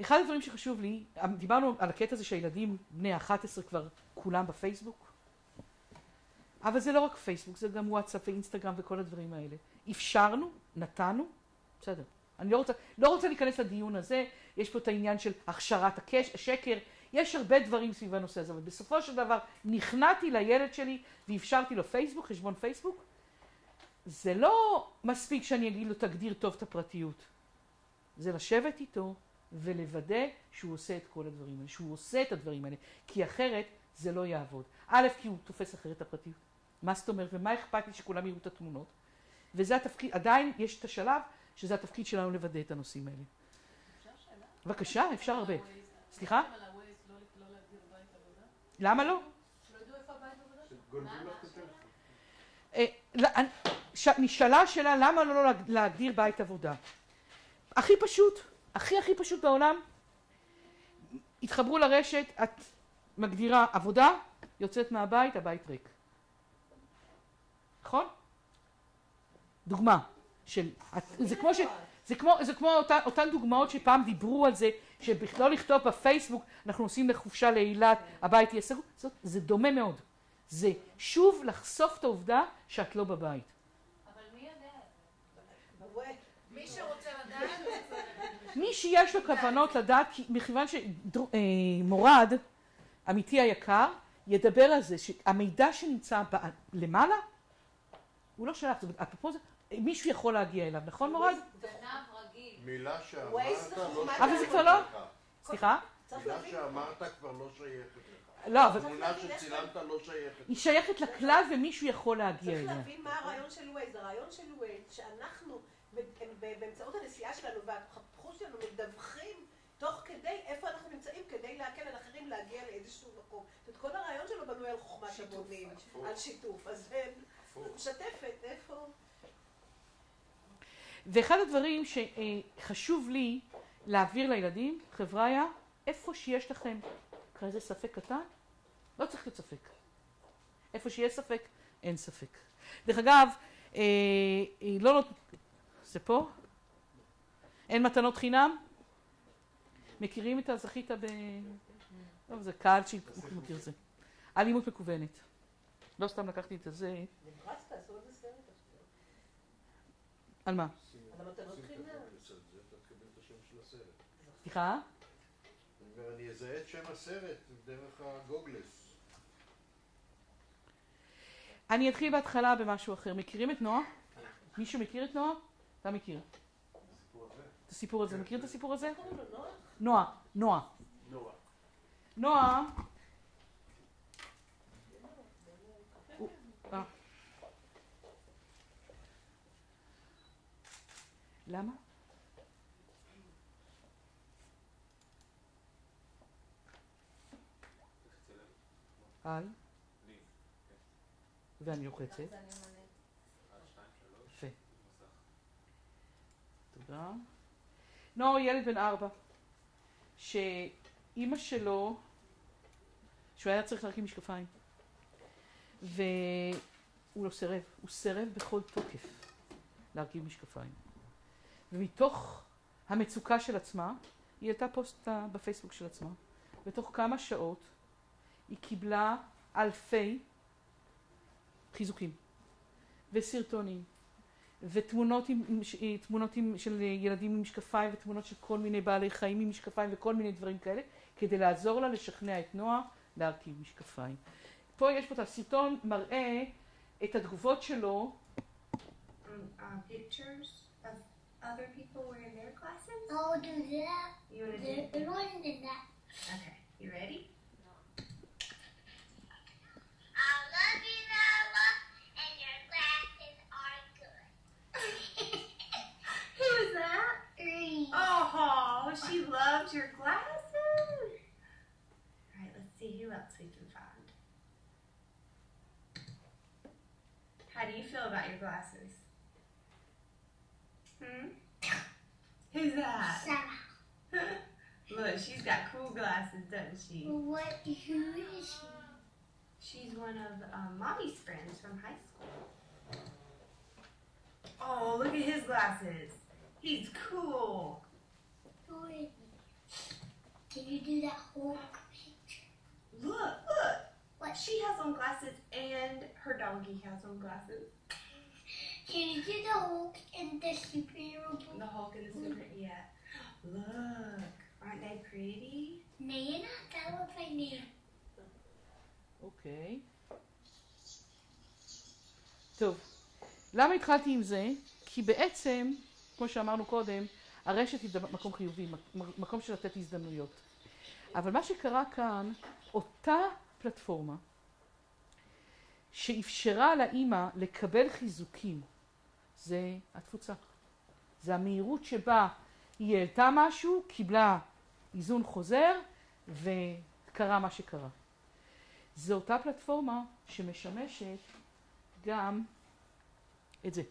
אחד הדברים שחשוב לי, דיברנו על הקטע הזה שהילדים בני ה-11 כבר כולם בפייסבוק, אבל זה לא רק פייסבוק, זה גם וואטסאפ ואינסטגרם וכל הדברים האלה. אפשרנו, נתנו, בסדר. אני לא רוצה, לא רוצה להיכנס לדיון הזה, יש פה את העניין של הכשרת הקש, השקר, יש הרבה דברים סביב הנושא הזה, אבל בסופו של דבר נכנעתי לילד שלי ואפשרתי לו פייסבוק, חשבון פייסבוק. זה לא מספיק שאני אגיד לו תגדיר טוב את הפרטיות. זה לשבת איתו ולוודא שהוא עושה את כל הדברים האלה, שהוא עושה את הדברים האלה, כי אחרת זה לא יעבוד. א', כי הוא תופס אחרת את הפרטיות. מה זאת אומרת, ומה אכפת לי שכולם יראו את התמונות? וזה התפקיד, עדיין יש את השלב שזה התפקיד שלנו לוודא את הנושאים האלה. בבקשה, אפשר הרבה. סליחה? למה לא? אה, נשאלה השאלה למה לא להג- להגדיר בית עבודה. הכי פשוט, הכי הכי פשוט בעולם, התחברו לרשת, את מגדירה עבודה, יוצאת מהבית, הבית ריק. נכון? דוגמה של, זה כמו ש... זה כמו, זה כמו אותה, אותן דוגמאות שפעם דיברו על זה, שלא לכתוב בפייסבוק, אנחנו נוסעים לחופשה לאילת, הבית יהיה סגור, זה דומה מאוד. זה שוב לחשוף את העובדה שאת לא בבית. אבל מי יודע את זה? מי שרוצה לדעת, מי שיש לו כוונות לדעת, כי מכיוון שמורד, עמיתי היקר, ידבר על זה, שהמידע שנמצא ב- למעלה, הוא לא שלח, זאת אומרת, אפרופו זה, מישהו יכול להגיע אליו, נכון מורד? גנב רגיל. מילה שאמרת לא חוכמת אבל זה כבר לא- לך. סליחה? צריך מילה שאמרת כבר לא שייכת לך. לא, אבל התמונה שצילמת לא שייכת היא שייכת לכלל ומישהו יכול להגיע צריך אליה. להבין מה הרעיון של ווייז. הרעיון של ווייז, שאנחנו באמצעות הנסיעה שלנו והחפחוש שלנו מדווחים תוך כדי איפה אנחנו נמצאים כדי להקל על אחרים להגיע לאיזשהו מקום. זאת אומרת, כל הרעיון שלו בנוי על חוכמת הבונים, על שיתוף. אז אה, משתפת, איפה... ואחד הדברים שחשוב לי להעביר לילדים, חבריה, איפה שיש לכם כזה ספק קטן, לא צריך להיות ספק. איפה שיש ספק, אין ספק. דרך אגב, אה, אה, לא. זה פה? אין מתנות חינם? מכירים את הזכית ב... לא, זה קהל שמכיר זה. אלימות מקוונת. לא סתם לקחתי את הזה. על מה? את הסרט. סליחה? אני אזהה את שם הסרט דרך הגוגלס. אני אתחיל בהתחלה במשהו אחר. מכירים את נועה? מישהו מכיר את נועה? אתה מכיר. את הסיפור הזה. מכיר את הסיפור הזה? נועה. נועה. נועה. אה. למה? על? ואני לוחצת. יפה. תודה. נאור ילד בן ארבע, שאימא שלו, שהוא היה צריך להרכיב משקפיים, והוא לא סירב, הוא סירב בכל תוקף להרכיב משקפיים. ומתוך המצוקה של עצמה, היא העלתה פוסט בפייסבוק של עצמה, ותוך כמה שעות היא קיבלה אלפי חיזוקים וסרטונים ותמונות עם, עם- תמונות עם, של ילדים עם משקפיים ותמונות של כל מיני בעלי חיים עם משקפיים וכל מיני דברים כאלה כדי לעזור לה לשכנע את נועה להרכיב משקפיים. פה יש פה את הסרטון מראה את התגובות שלו um, uh, pictures of other people wearing their glasses? I'll do. You that. Okay, you ready? Oh, she loved your glasses. All right, let's see who else we can find. How do you feel about your glasses? Hmm? Who's that? Sarah. Look, she's got cool glasses, doesn't she? What? Who is she? She's one of um, Mommy's friends from high school. Oh, look at his glasses. He's cool. Who is he? Can you do that whole picture? Look, look. What? She has on glasses and her donkey has on glasses. Can you do the Hulk and the superhero The book? Hulk and the super, yeah. Look, aren't they pretty? Nana? That looks like Nana. אוקיי. טוב, למה התחלתי עם זה? כי בעצם, כמו שאמרנו קודם, הרשת היא מקום חיובי, מק- מקום של לתת הזדמנויות. אבל מה שקרה כאן, אותה פלטפורמה שאפשרה לאימא לקבל חיזוקים, זה התפוצה. זה המהירות שבה היא העלתה משהו, קיבלה איזון חוזר, וקרה מה שקרה. זו אותה פלטפורמה שמשמשת גם את זה.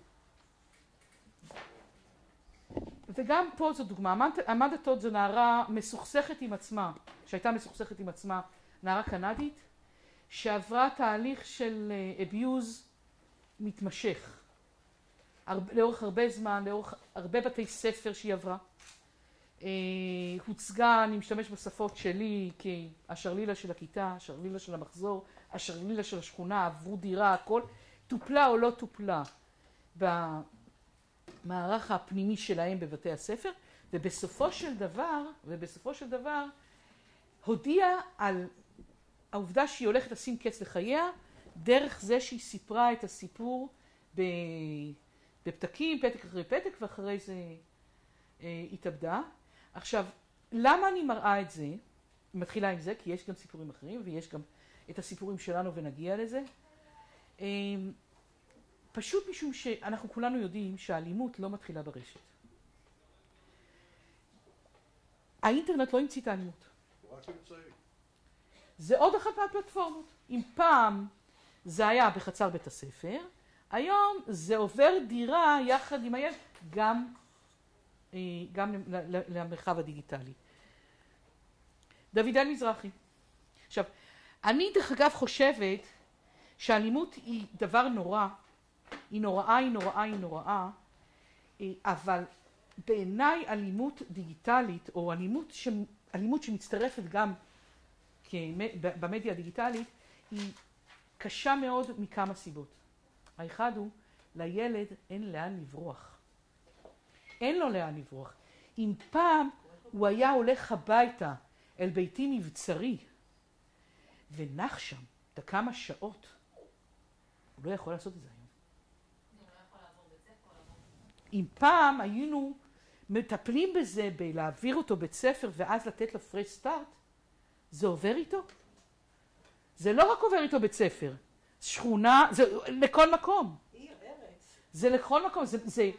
וגם פה זו דוגמה, אמנד- אמנדה טוד זו נערה מסוכסכת עם עצמה, שהייתה מסוכסכת עם עצמה, נערה קנדית, שעברה תהליך של אביוז מתמשך, הרבה, לאורך הרבה זמן, לאורך הרבה בתי ספר שהיא עברה. אה, הוצגה, אני משתמש בשפות שלי, כהשרלילה של הכיתה, השרלילה של המחזור, השרלילה של השכונה, עברו דירה, הכל, טופלה או לא טופלה במערך הפנימי שלהם בבתי הספר, ובסופו של דבר, ובסופו של דבר, הודיעה על העובדה שהיא הולכת לשים קץ לחייה, דרך זה שהיא סיפרה את הסיפור. בפתקים, פתק אחרי פתק, ואחרי זה אה, התאבדה. עכשיו, למה אני מראה את זה? מתחילה עם זה, כי יש גם סיפורים אחרים, ויש גם את הסיפורים שלנו ונגיע לזה. אה, פשוט משום שאנחנו כולנו יודעים שהאלימות לא מתחילה ברשת. האינטרנט לא המציא את האלימות. זה עוד אחת מהפלטפורמות. אם פעם זה היה בחצר בית הספר, היום זה עובר דירה יחד עם הילד גם, אה, גם למרחב הדיגיטלי. דוידל מזרחי. עכשיו, אני דרך אגב חושבת שאלימות היא דבר נורא, היא נוראה, היא נוראה, היא נוראה, אה, אבל בעיניי אלימות דיגיטלית, או אלימות, ש... אלימות שמצטרפת גם במדיה הדיגיטלית, היא קשה מאוד מכמה סיבות. האחד הוא, לילד אין לאן לברוח. אין לו לאן לברוח. אם פעם הוא היה הולך הביתה אל ביתי מבצרי ונח שם את הכמה שעות, הוא לא יכול לעשות את זה. הוא לא יכול לעבור בית ספר, לעבור... אם פעם היינו מטפלים בזה בלהעביר אותו בית ספר ואז לתת לו פרש סטארט, זה עובר איתו. זה לא רק עובר איתו בית ספר, שכונה, זה לכל מקום. עיר, ארץ. זה לכל מקום, זה, זה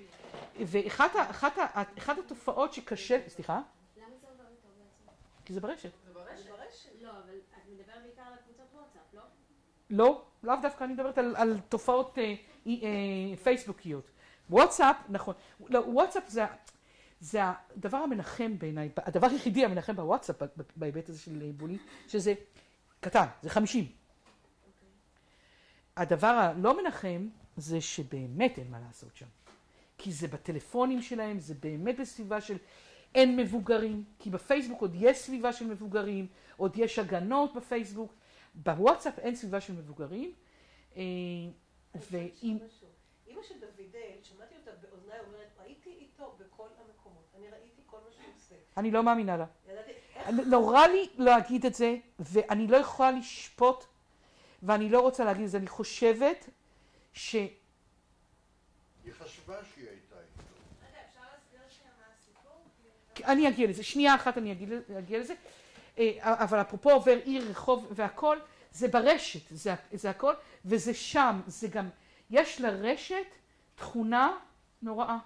ואחת ה- אחת ה- אחת התופעות שקשה, סליחה? למה זה עובר איתו בעצם? כי זה ברשת. זה ברשת. לא, אבל את מדברת בעיקר על הקבוצות וואטסאפ, לא? לא, לאו דווקא אני מדברת על, על תופעות אה, אה, פייסבוקיות. וואטסאפ, נכון, לא, וואטסאפ זה, זה הדבר המנחם בעיניי, הדבר היחידי המנחם בוואטסאפ בהיבט הזה של בולי, שזה קטן, זה 50. הדבר הלא מנחם זה שבאמת אין מה לעשות שם. כי זה בטלפונים שלהם, זה באמת בסביבה של אין מבוגרים, כי בפייסבוק עוד יש סביבה של מבוגרים, עוד יש הגנות בפייסבוק, בוואטסאפ אין סביבה של מבוגרים. אה, ואם... אימא של דוידל, שמעתי אותה באוזניי אומרת, הייתי איתו בכל המקומות. אני ראיתי כל מה שהוא עושה. אני לא מאמינה לה. נורא לי להגיד את זה, ואני לא יכולה לשפוט, ואני לא רוצה להגיד את זה. אני חושבת ש... היא חשבה שהיא הייתה איתו. רגע, אפשר להסביר אני אגיע לזה, שנייה אחת אני אגיע, אגיע לזה, אה, אבל אפרופו עובר עיר, רחוב והכל, זה ברשת, זה, זה הכל, וזה שם, זה גם, יש לרשת תכונה נוראה.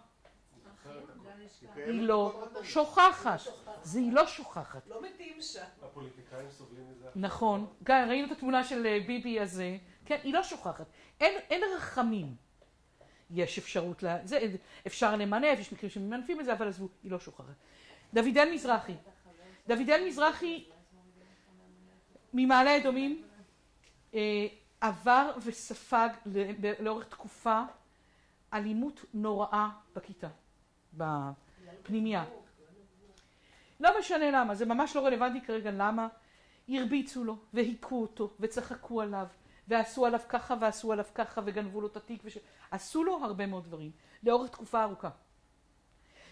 היא לא שוכחת, זה היא לא שוכחת. לא מתים שם. הפוליטיקאים סובלים מזה. נכון, גם ראינו את התמונה של אה, ביבי הזה, כן, היא לא שוכחת, אין, אין רחמים. יש אפשרות, לה, זה, אפשר למנף, יש מקרים שממנפים את זה, אבל עזבו, היא לא שוכחת. דוידל מזרחי, דוידל מזרחי ממעלה אדומים אה, עבר וספג ל- לאורך תקופה אלימות נוראה בכיתה, בפנימייה. לא משנה למה, זה ממש לא רלוונטי כרגע למה. הרביצו לו, והיכו אותו, וצחקו עליו, ועשו עליו ככה ועשו עליו ככה, וגנבו לו את התיק, וש... עשו לו הרבה מאוד דברים, לאורך תקופה ארוכה.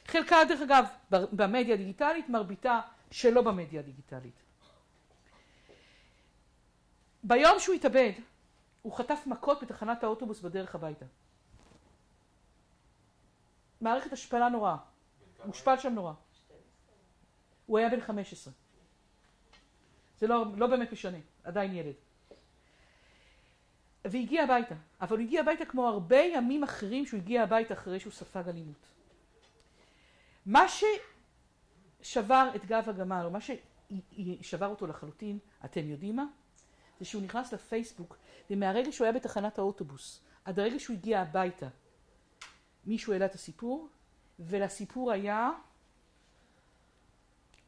חלקה, דרך אגב, במדיה הדיגיטלית, מרביתה שלא במדיה הדיגיטלית. ביום שהוא התאבד, הוא חטף מכות בתחנת האוטובוס בדרך הביתה. מערכת השפלה נוראה. מושפל שם נורא. הוא היה בן 15. זה לא, לא באמת משנה, עדיין ילד. והגיע הביתה, אבל הוא הגיע הביתה כמו הרבה ימים אחרים שהוא הגיע הביתה אחרי שהוא ספג אלימות. מה ששבר את גב הגמל, או מה ששבר אותו לחלוטין, אתם יודעים מה? זה שהוא נכנס לפייסבוק, ומהרגע שהוא היה בתחנת האוטובוס, עד הרגע שהוא הגיע הביתה, מישהו העלה את הסיפור, ולסיפור היה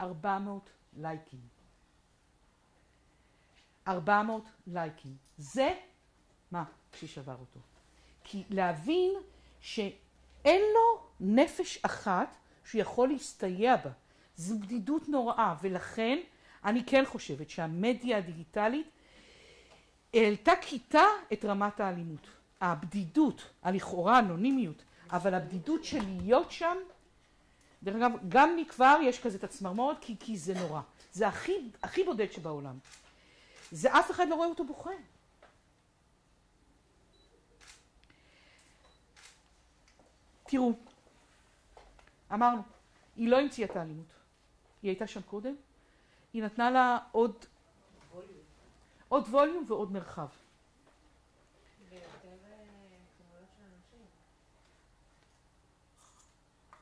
400 לייקים. 400 לייקים. זה מה ששבר אותו. כי להבין שאין לו נפש אחת שהוא יכול להסתייע בה. זו בדידות נוראה, ולכן אני כן חושבת שהמדיה הדיגיטלית העלתה כיתה את רמת האלימות. הבדידות, הלכאורה אנונימיות, אבל הבדידות של להיות שם, דרך אגב, גם לי כבר יש כזה את הצמרמורת, כי, כי זה נורא. זה הכי, הכי בודד שבעולם. זה אף אחד לא רואה אותו בוכה. תראו, אמרנו, היא לא המציאה את האלימות. היא הייתה שם קודם, היא נתנה לה עוד, עוד ווליום ועוד מרחב.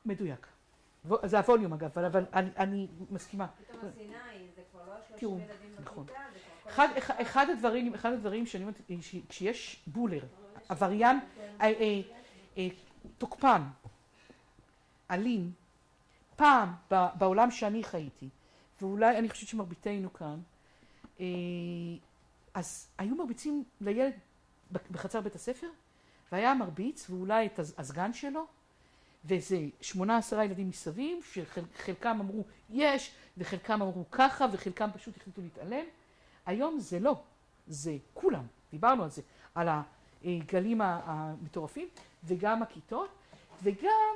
מדויק. זה הווליום אגב, אבל אני, אני מסכימה. פתאום הסיני, זה כבר לא 30 ילדים נכון. בכיתה, זה כבר... אחד, הדברים, אחד הדברים שאני אומרת, כשיש בולר, עבריין, אה, אה, אה, תוקפן, אלים, פעם בעולם שאני חייתי, ואולי אני חושבת שמרביתנו כאן, אז היו מרביצים לילד בחצר בית הספר, והיה מרביץ, ואולי את הסגן שלו, ואיזה שמונה עשרה ילדים מסביב, שחלקם אמרו יש, וחלקם אמרו ככה, וחלקם פשוט החליטו להתעלם. היום זה לא, זה כולם, דיברנו על זה, על הגלים המטורפים, וגם הכיתות, וגם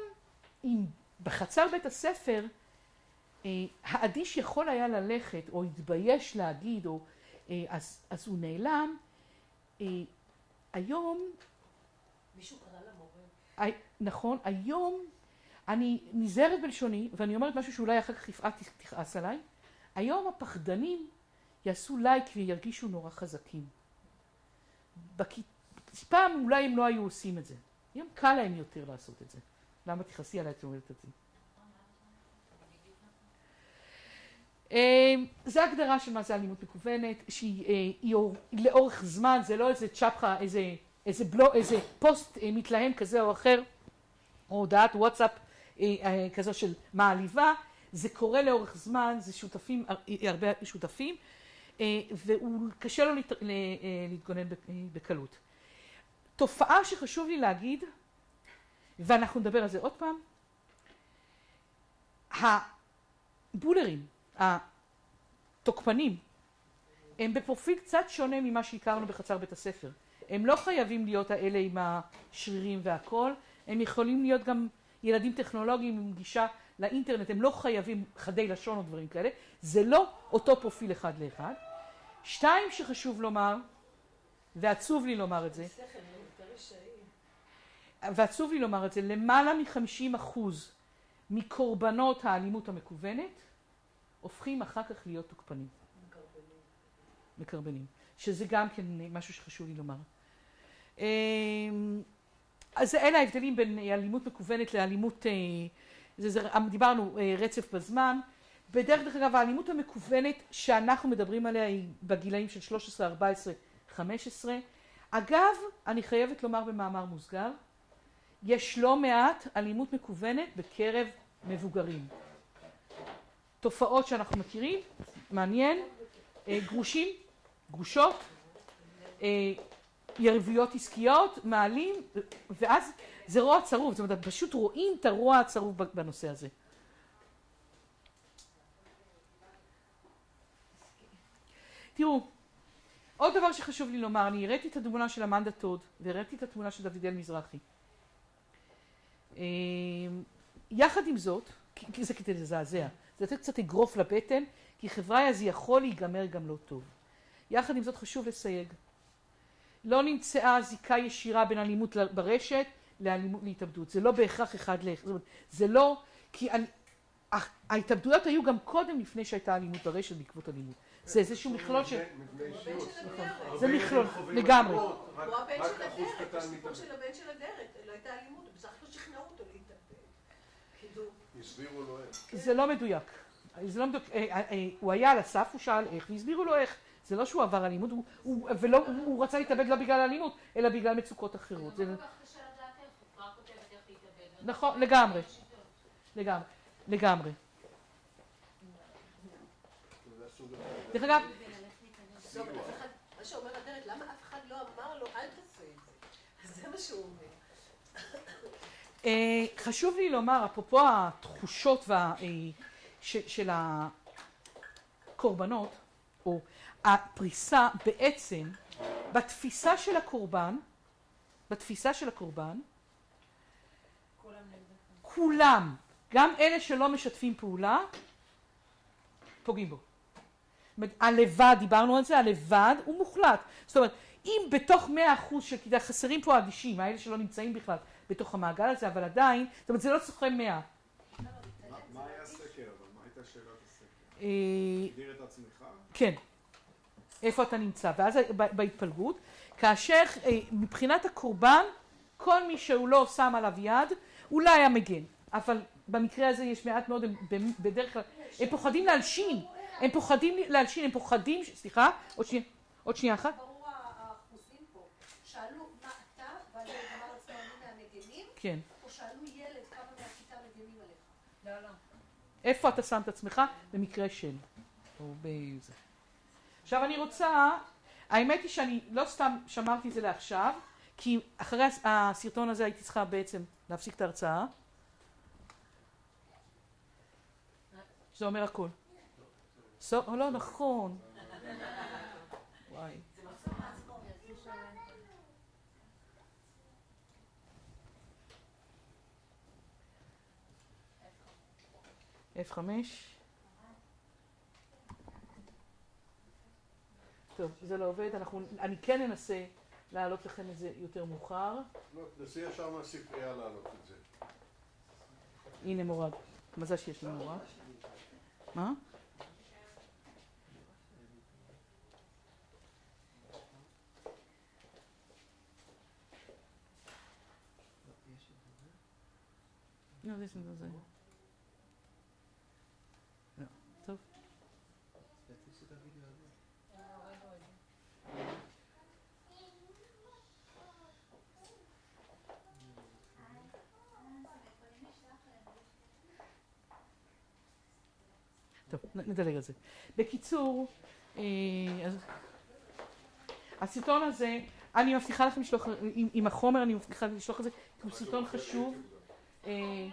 אם בחצר בית הספר אה, האדיש יכול היה ללכת, או התבייש להגיד, או, אה, אז, אז הוא נעלם, אה, היום מישהו קרא נכון, היום אני נזהרת בלשוני, ואני אומרת משהו שאולי אחר כך יפעת תכעס עליי, היום הפחדנים יעשו לייק וירגישו נורא חזקים. בכ... פעם אולי הם לא היו עושים את זה, היום קל להם יותר לעשות את זה. למה תכעסי עליי את אומרת את זה? אה, זה הגדרה של מה זה אלימות מקוונת, שהיא היא אור- היא לאורך זמן, זה לא איזה צ'פחה, איזה, איזה, בלו, איזה פוסט אה, מתלהם כזה או אחר, או הודעת וואטסאפ אה, אה, כזו של מעליבה, זה קורה לאורך זמן, זה שותפים, אה, הרבה שותפים, אה, והוא קשה לו להת, ל- אה, להתגונן בק- אה, בקלות. תופעה שחשוב לי להגיד, ואנחנו נדבר על זה עוד פעם, הבולרים, התוקפנים, הם בפרופיל קצת שונה ממה שהכרנו בחצר בית הספר. הם לא חייבים להיות האלה עם השרירים והכל, הם יכולים להיות גם ילדים טכנולוגיים עם גישה לאינטרנט, הם לא חייבים חדי לשון או דברים כאלה, זה לא אותו פרופיל אחד לאחד. שתיים שחשוב לומר, ועצוב לי לומר את זה. ועצוב לי לומר את זה, למעלה מ-50 אחוז מקורבנות האלימות המקוונת, הופכים אחר כך להיות תוקפנים. מקרבנים. שזה גם כן משהו שחשוב לי לומר. אמ, אז אלה ההבדלים בין אלימות מקוונת לאלימות, אה, זה, זה, דיברנו אה, רצף בזמן. בדרך דרך אגב האלימות המקוונת שאנחנו מדברים עליה היא בגילאים של 13, 14, 15. אגב, אני חייבת לומר במאמר מוסגר, יש לא מעט אלימות מקוונת בקרב מבוגרים. תופעות שאנחנו מכירים, מעניין, אה, גרושים, גרושות, אה, יריבויות עסקיות, מעלים, ואז זה רוע צרוף, זאת אומרת, פשוט רואים את הרוע הצרוף בנושא הזה. תראו, עוד דבר שחשוב לי לומר, אני הראיתי את התמונה של אמנדה טוד והראיתי את התמונה של דוד אל מזרחי. אה, יחד עם זאת, זה כדי לזעזע, זה לתת קצת אגרוף לבטן, כי חבריא זה יכול להיגמר גם לא טוב. יחד עם זאת חשוב לסייג. לא נמצאה זיקה ישירה בין אלימות ברשת לאלימות להתאבדות. זה לא בהכרח אחד לאחד. זה לא, כי ההתאבדויות היו גם קודם לפני שהייתה אלימות ברשת בעקבות אלימות. זה איזשהו מכלול של... זה מכלול, לגמרי. הוא הבן של אדרת, הסיפור של הבן של אדרת, לא הייתה אלימות, בסך הכל שכנעו אותו להתאבד. הסבירו לו איך. זה לא מדויק. זה לא מדויק. הוא היה על הסף, הוא שאל איך, והסבירו לו איך. זה לא שהוא עבר אלימות, ולא, הוא רצה להתאבד לא בגלל אלימות, אלא בגלל מצוקות אחרות. זה לא כל כך קשה לדעת איך, הוא רק כותבת איך להתאבד. נכון, לגמרי. לגמרי. לגמרי. דרך אגב, מה שאומר אדרת, למה אף אחד לא אמר לו, אל תעשה את זה? זה מה שהוא אומר. חשוב לי לומר, אפרופו התחושות של הקורבנות, או הפריסה בעצם, בתפיסה של הקורבן, בתפיסה של הקורבן, כולם, גם אלה שלא משתפים פעולה, פוגעים בו. הלבד, דיברנו על זה, הלבד הוא מוחלט. זאת אומרת, אם בתוך מאה אחוז של כדאי, חסרים פה אדישים, האלה שלא נמצאים בכלל בתוך המעגל הזה, אבל עדיין, זאת אומרת, זה לא סוכם מאה. מה היה הסקר? אבל מה הייתה שאלת הסקר? אה, תגדיר את עצמך? כן. איפה אתה נמצא? ואז בהתפלגות, כאשר אה, מבחינת הקורבן, כל מי שהוא לא שם עליו יד, אולי היה מגן. אבל במקרה הזה יש מעט מאוד, הם בדרך כלל, הם פוחדים להלשין. הם פוחדים להלשין, הם פוחדים, סליחה, עוד שנייה, עוד שנייה אחת. ברור האחוזים פה. שאלו מה אתה, הוא אמר לעצמו אני מהמגנים, כן. או שאלו ילד כמה מהכיתה מגנים עליך. לא, לא. איפה אתה שם את עצמך במקרה של, או בזה. עכשיו אני רוצה, האמת היא שאני לא סתם שמרתי את זה לעכשיו, כי אחרי הסרטון הזה הייתי צריכה בעצם להפסיק את ההרצאה. זה אומר הכל. סוף, לא נכון. וואי. F5. טוב, זה לא עובד, אנחנו, אני כן אנסה להעלות לכם את זה יותר מאוחר. לא, תנסי ישר מהספרייה להעלות את זה. הנה מורד. מזל שיש לי מורד. מה? לא, זה לא זה. לא, טוב. טוב, נדלג על זה. בקיצור, אה, אז הסרטון הזה, אני מבטיחה לכם לשלוח, עם, עם החומר אני מבטיחה לשלוח את זה, כי הוא סרטון חשוב. אה,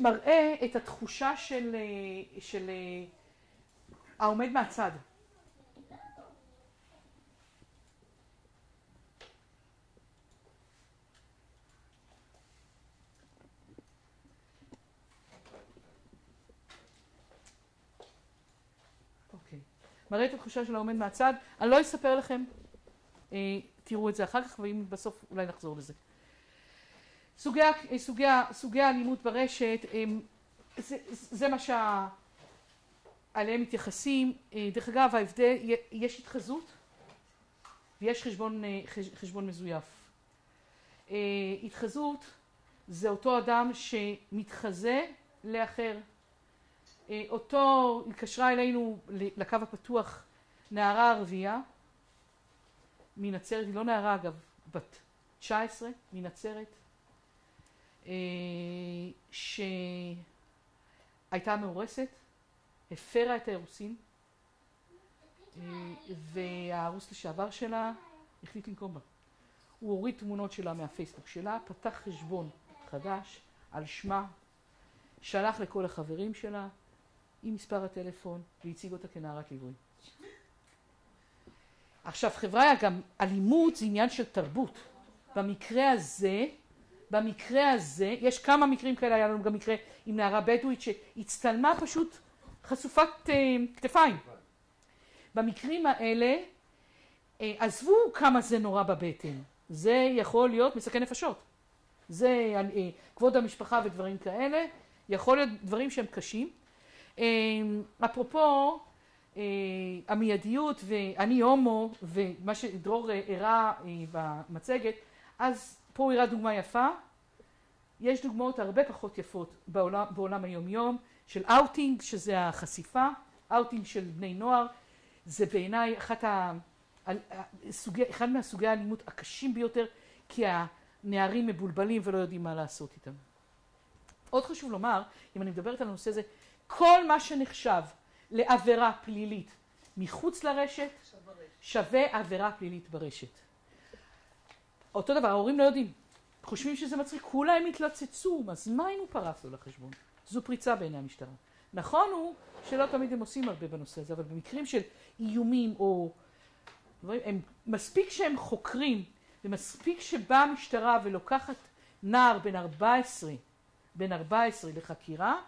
מראה את התחושה של, אה, של העומד מהצד. אוקיי. מראה את התחושה של העומד מהצד. אני לא אספר לכם, אה, תראו את זה אחר כך, ואם בסוף אולי נחזור לזה. סוגי, ה- סוגי, סוגי האלימות ברשת, הם, זה, זה מה שעליהם מתייחסים. אה, דרך אגב, ההבדל, יש התחזות ויש חשבון, אה, חש- חשבון מזויף. אה, התחזות זה אותו אדם שמתחזה לאחר. אה, אותו התקשרה אלינו לקו הפתוח נערה ערבייה מנצרת, היא לא נערה אגב, בת 19 מנצרת, אה, שהייתה מאורסת, הפרה את האירוסין, אה, והארוס לשעבר שלה החליט לנקום בה. הוא הוריד תמונות שלה מהפייסבוק שלה, פתח חשבון חדש על שמה, שלח לכל החברים שלה עם מספר הטלפון והציג אותה כנערת ליווי. עכשיו חבריא, גם אלימות זה עניין של תרבות. במקרה הזה, במקרה הזה, יש כמה מקרים כאלה, היה לנו גם מקרה עם נערה בדואית שהצטלמה פשוט חשופת אה, כתפיים. במקרים האלה, אה, עזבו כמה זה נורא בבטן, זה יכול להיות מסכן נפשות. זה אה, כבוד המשפחה ודברים כאלה, יכול להיות דברים שהם קשים. אה, אפרופו אה, המיידיות ואני הומו ומה שדרור אה, הראה אה, במצגת, אז פה הוא הראה דוגמה יפה. יש דוגמאות הרבה פחות יפות בעולם, בעולם היומיום של אאוטינג, שזה החשיפה, אאוטינג של בני נוער, זה בעיניי אחת ה... סוגי, אחד מהסוגי האלימות הקשים ביותר, כי הנערים מבולבלים ולא יודעים מה לעשות איתם. עוד חשוב לומר, אם אני מדברת על הנושא הזה, כל מה שנחשב לעבירה פלילית מחוץ לרשת, שווה עבירה פלילית ברשת. אותו דבר, ההורים לא יודעים. חושבים שזה מצחיק, כולה הם התלוצצו, אז מה אם הוא פרס לו לחשבון? זו פריצה בעיני המשטרה. נכון הוא שלא תמיד הם עושים הרבה בנושא הזה, אבל במקרים של איומים או... הם, מספיק שהם חוקרים, ומספיק שבאה המשטרה ולוקחת נער בן 14, בן 14 לחקירה,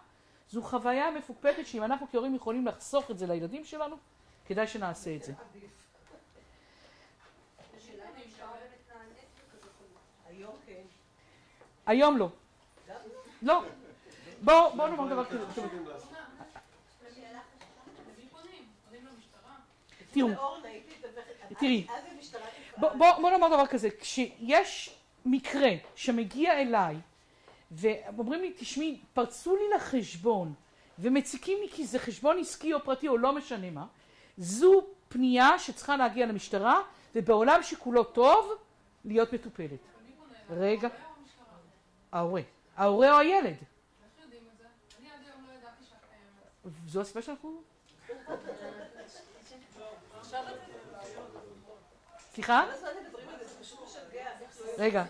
זו חוויה מפוקפקת שאם אנחנו כהורים יכולים לחסוך את זה לילדים שלנו, כדאי שנעשה את זה. היום לא. לא. בואו בוא נאמר דבר כזה. תראו. תראי, אז המשטרה תפעל. בוא, בוא, בוא נאמר דבר כזה, כשיש מקרה שמגיע אליי ואומרים לי, תשמעי, פרצו לי לחשבון ומציקים לי כי זה חשבון עסקי או פרטי או לא משנה מה, זו פנייה שצריכה להגיע למשטרה ובעולם שכולו טוב, להיות מטופלת. רגע. ההורה. ההורה או הילד. זו הסיבה שאנחנו... סליחה? לא- רגע.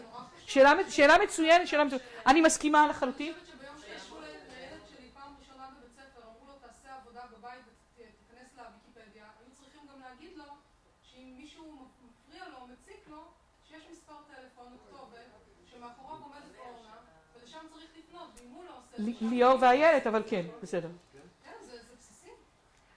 שאלה, שאלה מצוינת, שאלה מצוינת. אני מסכימה לחלוטין. ליאור ואיילת, אבל כן, בסדר. כן.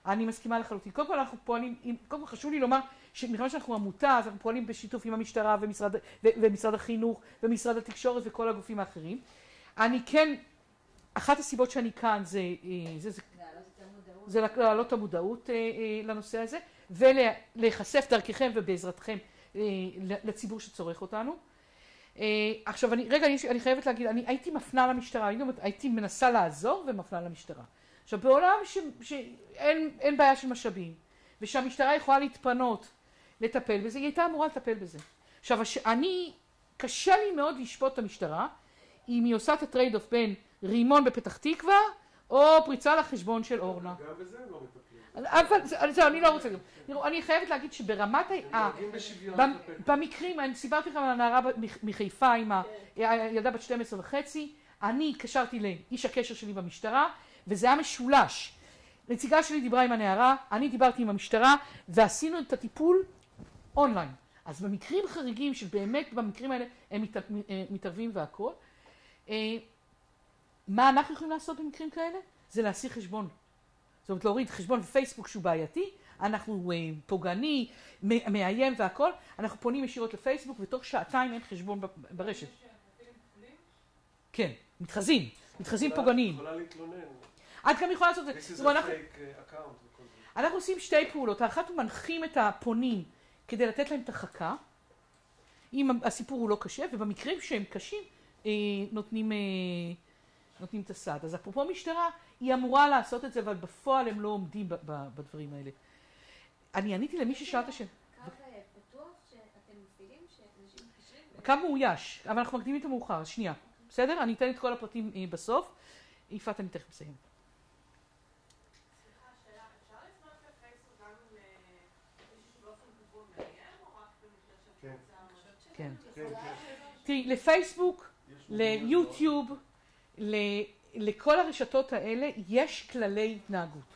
אני מסכימה לחלוטין. קודם כל אנחנו פועלים, קודם כל חשוב לי לומר שמכיוון שאנחנו עמותה, אז אנחנו פועלים בשיתוף עם המשטרה ומשרד, ומשרד החינוך ומשרד התקשורת וכל הגופים האחרים. אני כן, אחת הסיבות שאני כאן זה, אה, זה, זה, זה להעלות את המודעות אה, אה, לנושא הזה ולהיחשף דרככם ובעזרתכם אה, לציבור שצורך אותנו. אה, עכשיו אני, רגע, אני, אני חייבת להגיד, אני הייתי מפנה למשטרה, הייתי, הייתי מנסה לעזור ומפנה למשטרה. עכשיו בעולם שאין אין בעיה של משאבים ושהמשטרה יכולה להתפנות לטפל בזה, היא הייתה אמורה לטפל בזה. עכשיו הש, אני, קשה לי מאוד לשפוט את המשטרה אם היא עושה את ה trade off בין רימון בפתח תקווה או פריצה לחשבון של אורנה. גם בזה הם לא מטפלים. אבל זה- זהו, אני לא רוצה... תראו, אני חייבת להגיד שברמת ה... במקרים, אני סיפרתי לכם על הנערה מחיפה עם ה- הילדה בת 12 וחצי, אני התקשרתי לאיש הקשר שלי במשטרה, וזה היה משולש. נציגה שלי דיברה עם הנערה, אני דיברתי עם המשטרה, ועשינו את הטיפול אונליין. אז במקרים חריגים, שבאמת במקרים האלה הם מת- אה, מתערבים והכול, אה, מה אנחנו יכולים לעשות במקרים כאלה? זה להסיר חשבון. זאת אומרת להוריד חשבון בפייסבוק שהוא בעייתי, אנחנו אה, פוגעני, מאיים והכל, אנחנו פונים ישירות לפייסבוק ותוך שעתיים אין חשבון ברשת. כן, מתחזים, מתחזים פוגעניים. יכולה להתלונן. את גם יכולה לעשות את This זה. is תראו, a אנחנו- fake account וכל זה. אנחנו עושים שתי פעולות, האחת הוא מנחים את הפונים כדי לתת להם את החכה, אם הסיפור הוא לא קשה, ובמקרים שהם קשים אה, נותנים, אה, נותנים את הסעד. אז אפרופו משטרה, היא אמורה לעשות את זה, אבל בפועל הם לא עומדים ב- ב- בדברים האלה. אני עניתי למי ששאל את השאלה. קו אה, פתוח שאתם מפעילים, שאנשים מתקשרים? קו מאויש, אבל אנחנו מקדימים את המאוחר, שנייה. בסדר? אני אתן את כל הפרטים בסוף. יפעת, אני תכף מסיים. סליחה, שאלה, אפשר לפנות לפייסבוק גם אם אה, מישהו שבאופן קבוע מאיים, או רק במקרה של כן. קבוצה? כן. תראי, לפייסבוק, ליוטיוב, לכל הרשתות האלה יש כללי התנהגות.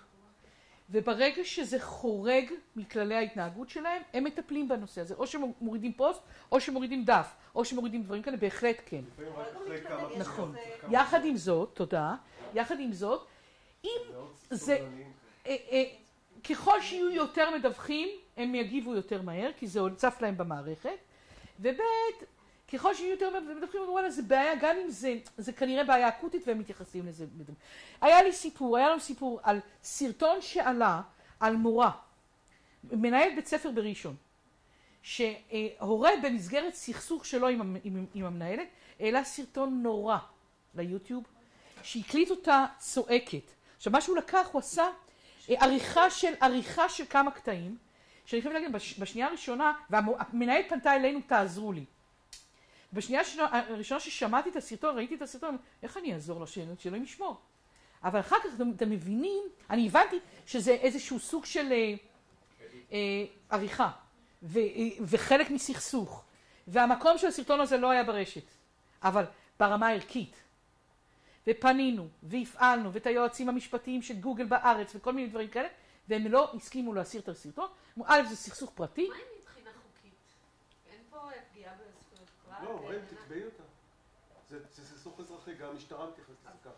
וברגע שזה חורג מכללי ההתנהגות שלהם, הם מטפלים בנושא הזה. או שמורידים פוסט, או שמורידים דף, או שמורידים דברים כאלה, בהחלט כן. נכון. יחד עם זאת, תודה, יחד עם זאת, אם זה-. אה, אה, ככל שיהיו יותר מדווחים, הם יגיבו יותר מהר, כי זה צף להם במערכת. וב' ככל שיהיו יותר מדווחים, אמרו וואלה, זה בעיה, גם אם זה, זה כנראה בעיה אקוטית והם מתייחסים לזה. היה לי סיפור, היה לנו סיפור על סרטון שעלה על מורה, מנהלת בית ספר בראשון, שהורה במסגרת סכסוך שלו עם, המ- עם, עם המנהלת, העלה סרטון נורא ליוטיוב, שהקליט אותה צועקת. עכשיו מה שהוא לקח, הוא עשה אה, עריכה של, עריכה של כמה קטעים, שאני חייבת להגיד, בש, בשנייה הראשונה, והמנהלת פנתה אלינו, תעזרו לי. בשנייה הראשונה- ששמעתי את הסרטון, ראיתי את הסרטון, איך אני אעזור שאלוהים שאלוהים ישמור. אבל אחר כך אתם, אתם מבינים, אני הבנתי שזה איזשהו סוג של אה, אה, עריכה, ו, אה, וחלק מסכסוך, והמקום של הסרטון הזה לא היה ברשת, אבל ברמה הערכית. ופנינו, והפעלנו, ואת היועצים המשפטיים של גוגל בארץ, וכל מיני דברים כאלה, והם לא הסכימו להסיר את הסרטון. א', זה סכסוך פרטי, מה אם מבחינה חוקית? אין פה פגיעה בזכויות פרט? לא, אומרים, אין- תתבעי אותה. זה זה סכסוך אזרחי, גם המשטרה מתייחסת לזה ככה.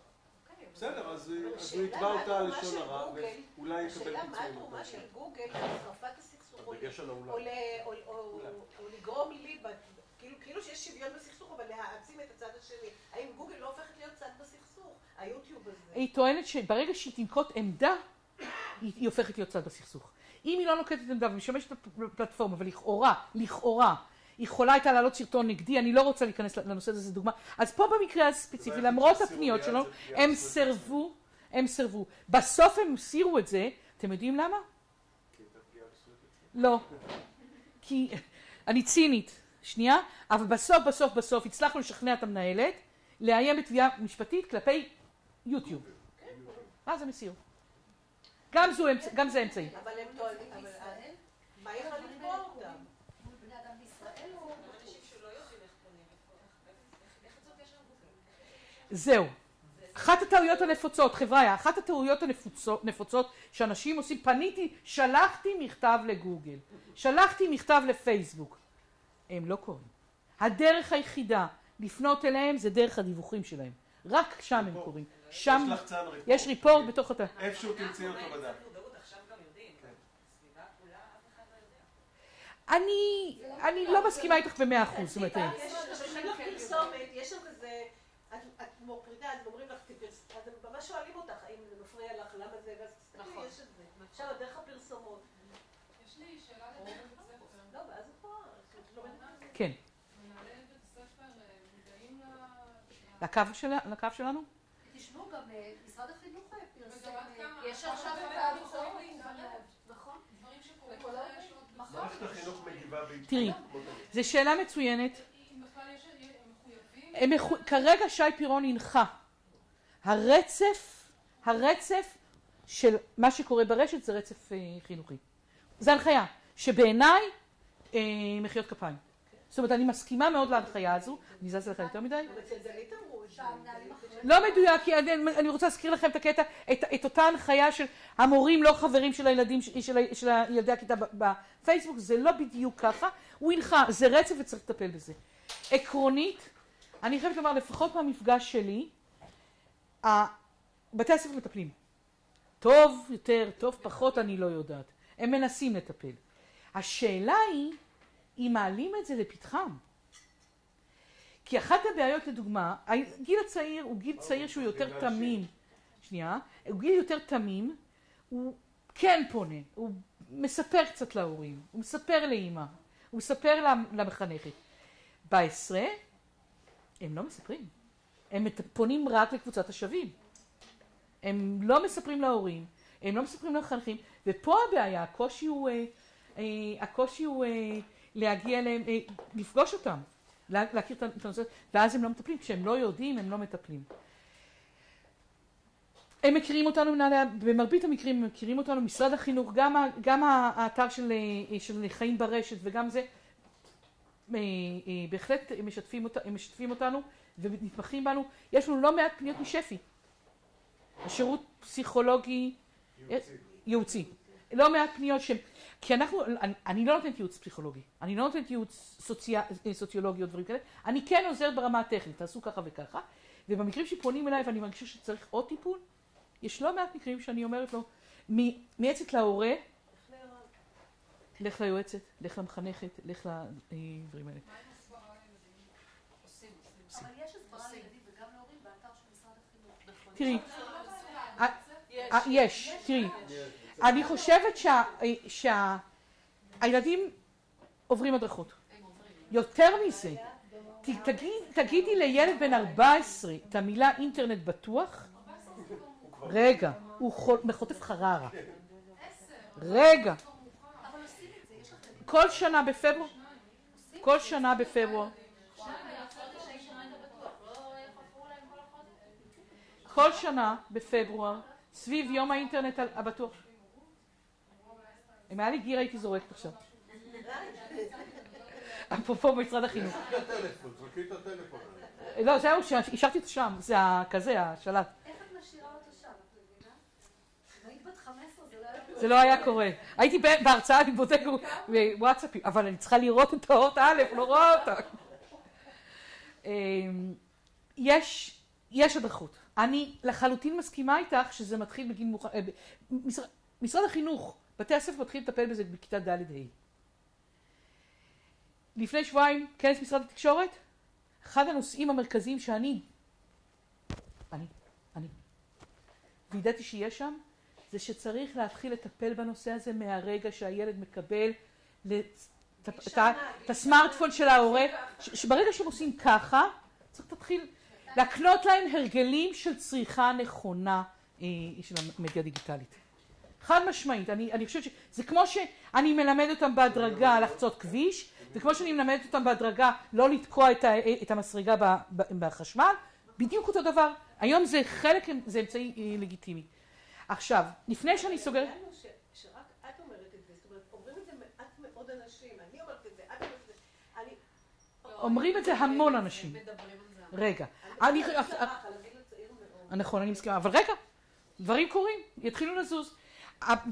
אוקיי, בסדר, אז הוא יתבע אותה על לשון הרע? ואולי יקבל השאלה מה פיצויים. התרומה של גוגל להחרפת הסכסוך, או לגרום לי, כאילו- כאילו שיש שוויון בסכסוך, אבל להעצים את הצד השני. האם גוגל לא הופכת להיות צד בסכסוך? היוטיוב הזה. היא טוענת שברגע שהיא תנקוט עמדה, היא, הופכת להיות צד בסכסוך. אם היא לא נוקטת עמדה ומשמשת בפלטפורמה, ולכאורה, לכאורה, היא יכולה הייתה להעלות סרטון נגדי, אני לא רוצה להיכנס לנושא הזה, זו דוגמה. אז פה במקרה הספציפי, למרות הפניות שלנו, הם סירבו, הם סירבו. בסוף הם הסירו את זה, אתם יודעים למה? לא. כי אני צינית, שנייה, אבל בסוף בסוף בסוף הצלחנו לשכנע את המנהלת לאיים בתביעה משפטית כלפי יוטיוב. אז הם הסירו. גם זה אמצעי. אבל הם טוענים, אבל מה יכול לתבוע אותם? בישראל? זהו. אחת הטעויות הנפוצות, חבריא, אחת הטעויות הנפוצות נפוצות שאנשים עושים, פניתי, שלחתי מכתב לגוגל, שלחתי מכתב לפייסבוק. הם לא קוראים. הדרך היחידה לפנות אליהם זה דרך הדיווחים שלהם. רק שם הם קוראים. שם יש לחצן ריפורט. יש ריפורט בתוך התא. איפשהו תמצאי אותו בדף. כן. לא. אני, אני לא מסכימה איתך במאה אחוז. זאת אומרת, יש בשביל הפרסומת, יש שם כזה, את מורידה, אז אומרים לך, אז הם ממש שואלים אותך, האם זה מפריע לך, למה זה, ואז תסתכלי, נכון. יש את זה. עכשיו, דרך הפרסומות. יש לי שאלה לגבי בית הספר. לא, ואז את זה. כן. מנהלי בית הספר אה, לקו שלנו? תשמעו, גם אה, משרד החינוך אה, פרסם, אה, יש עכשיו את להתערב. נכון. נכון. מערכת החינוך מגיבה. תראי. זו שאלה מצוינת. כרגע שי פירון הנחה. הרצף, הרצף של מה שקורה ברשת זה רצף אה, חינוכי. זו הנחיה, שבעיניי אה, מחיאות כפיים. זאת אומרת, אני מסכימה מאוד להנחיה הזו, אני זזתי לך יותר מדי. גם אצל דלית זה. אחרים. לא מדויק, כי אני, אני רוצה להזכיר לכם את הקטע, את, את אותה הנחיה של המורים לא חברים של הילדים, של, של, של ילדי הכיתה בפייסבוק, זה לא בדיוק ככה, הוא הנחה, זה רצף וצריך לטפל בזה. עקרונית, אני חייבת לומר, לפחות מהמפגש שלי, בתי הספר מטפלים. טוב יותר, טוב פחות, אני לא יודעת. הם מנסים לטפל. השאלה היא, אם מעלים את זה לפתחם. כי אחת הבעיות לדוגמה, הגיל הצעיר הוא גיל צעיר שהוא יותר תמים, שנייה, הוא גיל יותר תמים, הוא כן פונה, הוא מספר קצת להורים, הוא מספר לאימא, הוא מספר למחנכת. בעשרה הם לא מספרים, הם פונים רק לקבוצת השווים, הם לא מספרים להורים, הם לא מספרים למחנכים, ופה הבעיה, הקושי הוא, אה, אה, הקושי הוא אה, להגיע אליהם, לפגוש אותם, להכיר את הנושא, ואז הם לא מטפלים, כשהם לא יודעים הם לא מטפלים. הם מכירים אותנו, במרבית המקרים הם מכירים אותנו, משרד החינוך, גם, גם האתר של, אה, של חיים ברשת וגם זה, אה, אה, בהחלט הם משתפים, אות, הם משתפים אותנו ונתמכים בנו. יש לנו לא מעט פניות משפי, השירות פסיכולוגי ייעוצי. ייעוצי. לא מעט פניות שהם, כי אנחנו, אני, אני לא נותנת ייעוץ פסיכולוגי, אני לא נותנת ייעוץ סוציה, סוציולוגי או דברים כאלה, אני כן עוזרת ברמה הטכנית, תעשו ככה וככה, ובמקרים שפונים אליי ואני מרגישה שצריך עוד טיפול, יש לא מעט מקרים שאני אומרת לו, מייעצת להורה, לך ליועצת, לך למחנכת, לך לדברים האלה. אבל יש הסברה לילדים וגם להורים באתר של משרד החינוך. תראי, אה, יש, תראי, אני חושבת שהילדים עוברים הדרכות. יותר מזה, תגידי לילד בן 14 את המילה אינטרנט בטוח, רגע, הוא חוטף חררה. רגע. כל שנה בפברואר, כל שנה בפברואר. כל שנה בפברואר, סביב יום האינטרנט הבטוח. אם היה לי גיר הייתי זורקת עכשיו. אפרופו במשרד החינוך. לא, זהו, השארתי את שם, זה כזה, השלט. זה לא היה קורה. הייתי בהרצאה, אני בודק בוואטסאפים, אבל אני צריכה לראות את האות א', לא רואה אותה. אמ, יש, יש הדרכות. אני לחלוטין מסכימה איתך שזה מתחיל בגיל מאוחר. אה, משרד החינוך, בתי הספר מתחיל לטפל בזה בכיתה ד'-ה'. לפני שבועיים, כנס משרד התקשורת, אחד הנושאים המרכזיים שאני, אני, אני, וידעתי שיש שם, זה שצריך להתחיל לטפל בנושא הזה מהרגע שהילד מקבל את הסמארטפון של ההורה, שברגע שהם עושים ככה, צריך להתחיל להקנות להם הרגלים של צריכה נכונה אה, של המדיה הדיגיטלית. חד משמעית, אני, אני חושבת שזה כמו שאני מלמד אותם בהדרגה לחצות כביש, וכמו שאני מלמדת אותם בהדרגה לא לתקוע את, ה, את המסרגה בחשמל, בדיוק אותו דבר. היום זה חלק, זה אמצעי אה, לגיטימי. עכשיו, לפני שאני סוגרת... שרק את אומרת את זה, זאת אומרת, אומרים את זה מעט מאוד אנשים, אני אומרת את זה, את אומרת את זה, אני... אומרים את זה המון אנשים. רגע. אני... נכון, אני מסכימה, אבל רגע, דברים קורים, יתחילו לזוז.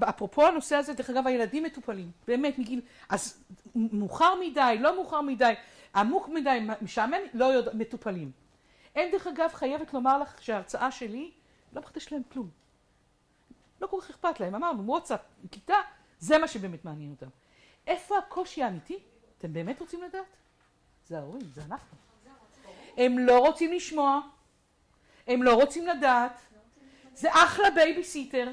אפרופו הנושא הזה, דרך אגב, הילדים מטופלים, באמת מגיל, אז מאוחר מדי, לא מאוחר מדי, עמוק מדי, משעמם, לא יודע, מטופלים. אין דרך אגב, חייבת לומר לך שההרצאה שלי לא מחדש להם כלום. לא כל כך אכפת להם, אמרנו, וואטסאפ, כיתה, זה מה שבאמת מעניין אותם. איפה הקושי האמיתי? אתם באמת רוצים לדעת? זה ההורים, זה אנחנו. הם לא רוצים לשמוע, הם לא רוצים לדעת, זה אחלה בייביסיטר.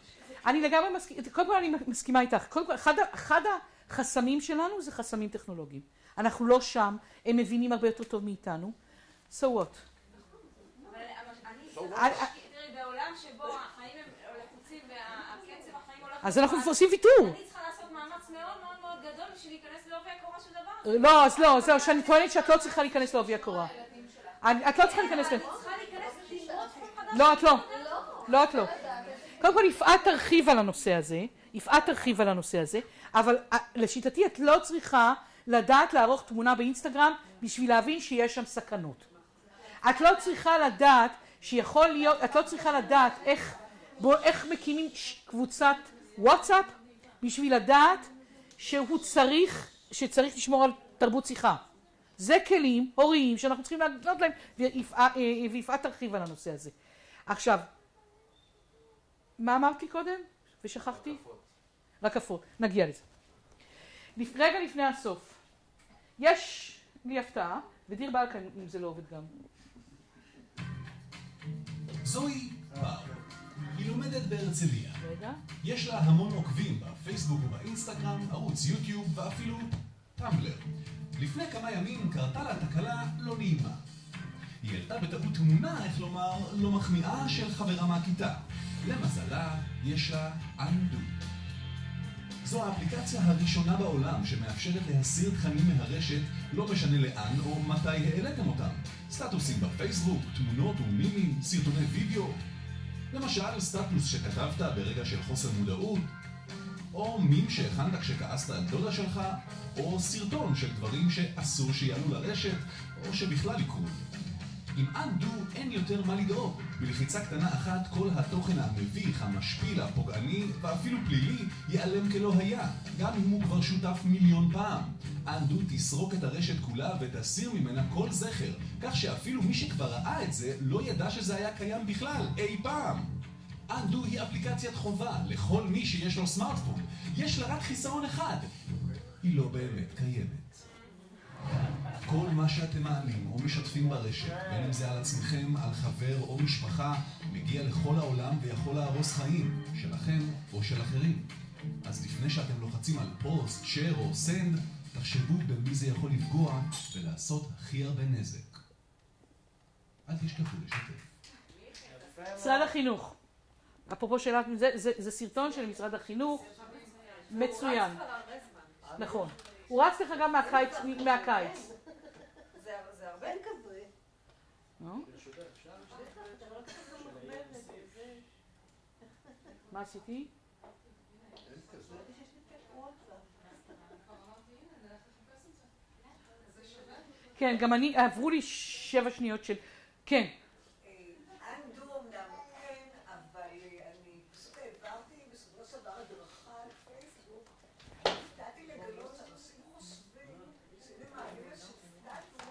אני לגמרי מסכימה, קודם כל אני מסכימה איתך, קודם כל אחד, אחד החסמים שלנו זה חסמים טכנולוגיים. אנחנו לא שם, הם מבינים הרבה יותר טוב מאיתנו. So what? אז אנחנו עושים ויתור. אני צריכה לעשות מאמץ מאוד מאוד מאוד גדול בשביל להיכנס לעובי הקורה של דבר. לא, אז לא, זהו, שאני טוענת שאת לא צריכה להיכנס לעובי הקורה. את לא צריכה להיכנס ל... לא, את לא. לא, את לא. קודם כל יפעת תרחיב על הנושא הזה, יפעת תרחיב על הנושא הזה, אבל לשיטתי את לא צריכה לדעת לערוך תמונה באינסטגרם בשביל להבין שיש שם סכנות. את לא צריכה לדעת שיכול להיות, את לא צריכה לדעת איך, בוא, איך מקימים קבוצת וואטסאפ בשביל לדעת שהוא צריך, שצריך לשמור על תרבות שיחה. זה כלים הוריים שאנחנו צריכים להגנות להם, ויפעת אה, ויפעת תרחיב על הנושא הזה. עכשיו, מה אמרתי קודם? ושכחתי? רקפות, נגיע לזה. רגע לפני הסוף, יש לי הפתעה, ודיר באלקן אם זה לא עובד גם. זוהי בר. היא לומדת בהרצליה. רגע. יש לה המון עוקבים בפייסבוק ובאינסטגרם, ערוץ יוטיוב ואפילו טמבלר. לפני כמה ימים קרתה לה תקלה לא נעימה. היא העלתה בטעות תמונה, איך לומר, לא מחמיאה של חברה מהכיתה. למזלה, יש לה undo. זו האפליקציה הראשונה בעולם שמאפשרת להסיר תכנים מהרשת, לא משנה לאן או מתי העליתם אותם. סטטוסים בפייסבוק, תמונות ומימים, סרטוני וידאו. למשל, סטטוס שכתבת ברגע של חוסר מודעות, או מים שהכנת כשכעסת על דודה שלך, או סרטון של דברים שאסור שיעלו לרשת, או שבכלל יקרו. עם undo אין יותר מה לדאוג. בלחיצה קטנה אחת כל התוכן המביך, המשפיל, הפוגעני ואפילו פלילי ייעלם כלא היה, גם אם הוא כבר שותף מיליון פעם. undo תסרוק את הרשת כולה ותסיר ממנה כל זכר, כך שאפילו מי שכבר ראה את זה לא ידע שזה היה קיים בכלל, אי פעם. undo היא אפליקציית חובה לכל מי שיש לו סמארטפון. יש לה רק חיסרון אחד, היא לא באמת קיימת. כל מה שאתם מעלים או משתפים ברשת, בין אם זה על עצמכם, על חבר או משפחה, מגיע לכל העולם ויכול להרוס חיים, שלכם או של אחרים. אז לפני שאתם לוחצים על פוסט, share או send, תחשבו במי זה יכול לפגוע ולעשות הכי הרבה נזק. אל תשכחו לשתף. משרד החינוך. אפרופו שאלת, זה, זה, זה סרטון של משרד החינוך, מצוין. נכון. הוא רץ לך גם מהקיץ, מהקיץ. זה זה הרבה כזה. נו, מה עשיתי? כן, גם אני, עברו לי שבע שניות של... כן, אנדו אמנם כן, אבל אני פשוט העברתי בסופו של דבר הדרכה על פייסבוק. הפתעתי לגלות שאנשים חושבים שאם הם מעלים איזשהו סטטוס,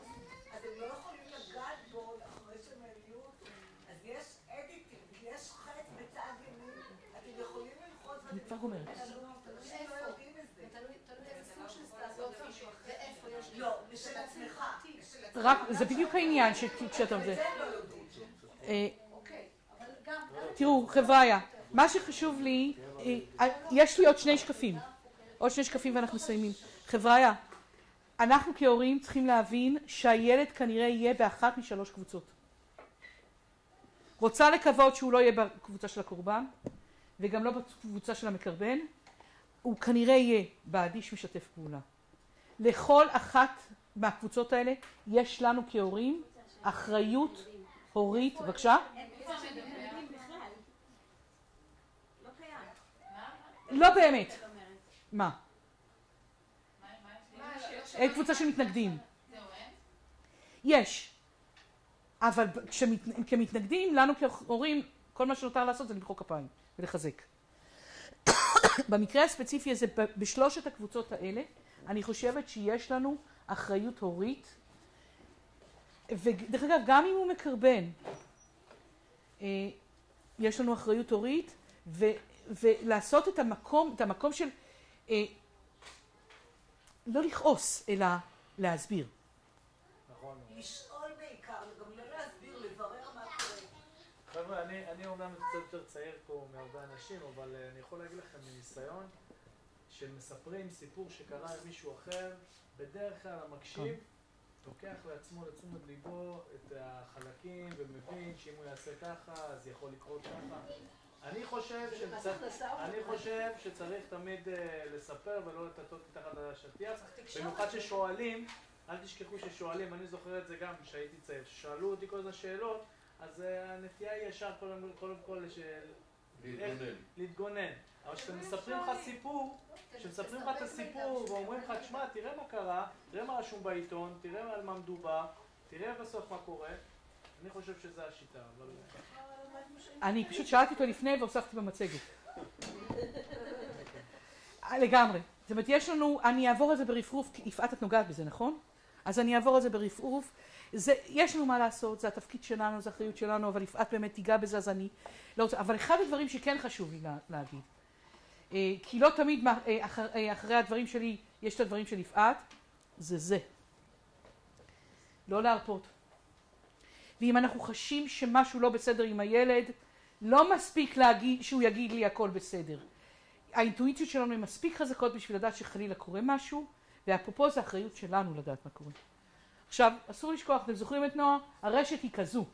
אז הם לא יכולים לגעת בו אחרי שהם העלו אותו. אז יש אדיטינג, יש חטא בצד ימין, אתם יכולים ללחוץ ואתם אני כבר גומרת. אנשים לא יודעים את זה. תלוי תלוי איזה סוג של סטטוס ואיפה יש... לא, של עצמך. של רק, זה בדיוק העניין ש- כשאתה... את זה. לא יודעים. אה, אוקיי. תראו, חבריה, מה שחשוב לי, אה, יש לי עוד שני שקפים. עוד שני שקפים ואנחנו מסיימים. חבריה, אנחנו כהורים צריכים להבין שהילד כנראה יהיה באחת משלוש קבוצות. רוצה לקוות שהוא לא יהיה בקבוצה של הקורבן, וגם לא בקבוצה של המקרבן, הוא כנראה יהיה באדיש משתף פעולה. לכל אחת מהקבוצות האלה יש לנו כהורים אחריות הורית, בבקשה? לא באמת. מה? אין קבוצה של מתנגדים. יש. אבל כמתנגדים, לנו כהורים, כל מה שנותר לעשות זה למחוא כפיים ולחזק. במקרה הספציפי הזה, בשלושת הקבוצות האלה, אני חושבת שיש לנו אחריות הורית, ודרך אגב, גם אם הוא מקרבן, אה, יש לנו אחריות הורית, ו, ולעשות את המקום, את המקום של אה, לא לכעוס, אלא להסביר. נכון. לשאול בעיקר, גם לא להסביר, לברר מה קורה. חבר'ה, אני, אני אומנם קצת יותר צעיר פה מהרבה אנשים, אבל אה, אני יכול להגיד לכם מניסיון, שמספרים סיפור שקרה עם מישהו אחר, בדרך כלל המקשיב לוקח לעצמו לתשומת ליבו את החלקים ומבין שאם הוא יעשה ככה, אז יכול לקרות ככה. אני חושב, זה שצ... מס הכנסה או אני? חושב שצריך תמיד אה, לספר ולא לטטות מתחת לשטיח. במיוחד ששואלים, אל תשכחו ששואלים, אני זוכר את זה גם כשהייתי צעיר, ששאלו אותי כל הזמן שאלות, אז אה, הנטייה היא ישר קודם קודם כל לש... להתגונן. איך- להתגונן. אבל כשאתם מספרים לך סיפור, כשמספרים לך את הסיפור ואומרים לך, תשמע, תראה מה קרה, תראה מה רשום בעיתון, תראה על מה מדובר, תראה בסוף מה קורה, אני חושב שזה השיטה, אבל... אני פשוט שאלתי אותו לפני והוספתי במצגת. לגמרי. זאת אומרת, יש לנו, אני אעבור על זה ברפרוף, כי יפעת את נוגעת בזה, נכון? אז אני אעבור על זה ברפרוף. זה, יש לנו מה לעשות, זה התפקיד שלנו, זה האחריות שלנו, אבל יפעת באמת תיגע בזה, אז אני לא רוצה, אבל אחד הדברים שכן חשוב לי לה, להגיד, אה, כי לא תמיד אה, אחר, אה, אחרי הדברים שלי יש את הדברים של יפעת, זה זה. לא להרפות. ואם אנחנו חשים שמשהו לא בסדר עם הילד, לא מספיק להגיד, שהוא יגיד לי הכל בסדר. האינטואיציות שלנו הן מספיק חזקות בשביל לדעת שחלילה קורה משהו, ואפרופו זה האחריות שלנו לדעת מה קורה. עכשיו, אסור לשכוח, אתם זוכרים את נועה? הרשת היא כזו,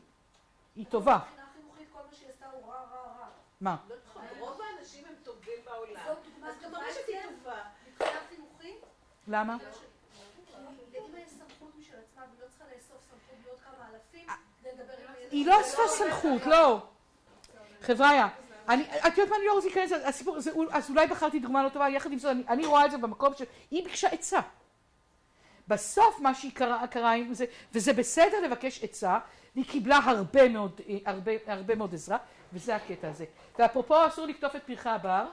היא טובה. מבחינה חינוכית כל מה שהיא עשתה הוא רע, רע, רע. מה? לא נכון, רוב האנשים הם טובים בעולם. זאת דוגמה טובה הרשת היא כן. טובה. מבחינה חינוכית, למה? לא עם הילד. היא לא אספה סמכות, לא. חבריא, אני, את יודעת מה אני לא רוצה להיכנס לסיפור, זה, אז אולי בחרתי דוגמה לא טובה, יחד עם זאת, אני, אני רואה את זה במקום שהיא ביקשה עצה. בסוף מה שהיא קרה, קרה עם זה, וזה בסדר לבקש עצה, והיא קיבלה הרבה מאוד, אה, הרבה, הרבה מאוד עזרה, וזה הקטע הזה. ואפרופו אסור לקטוף את פרחי הבר, אה.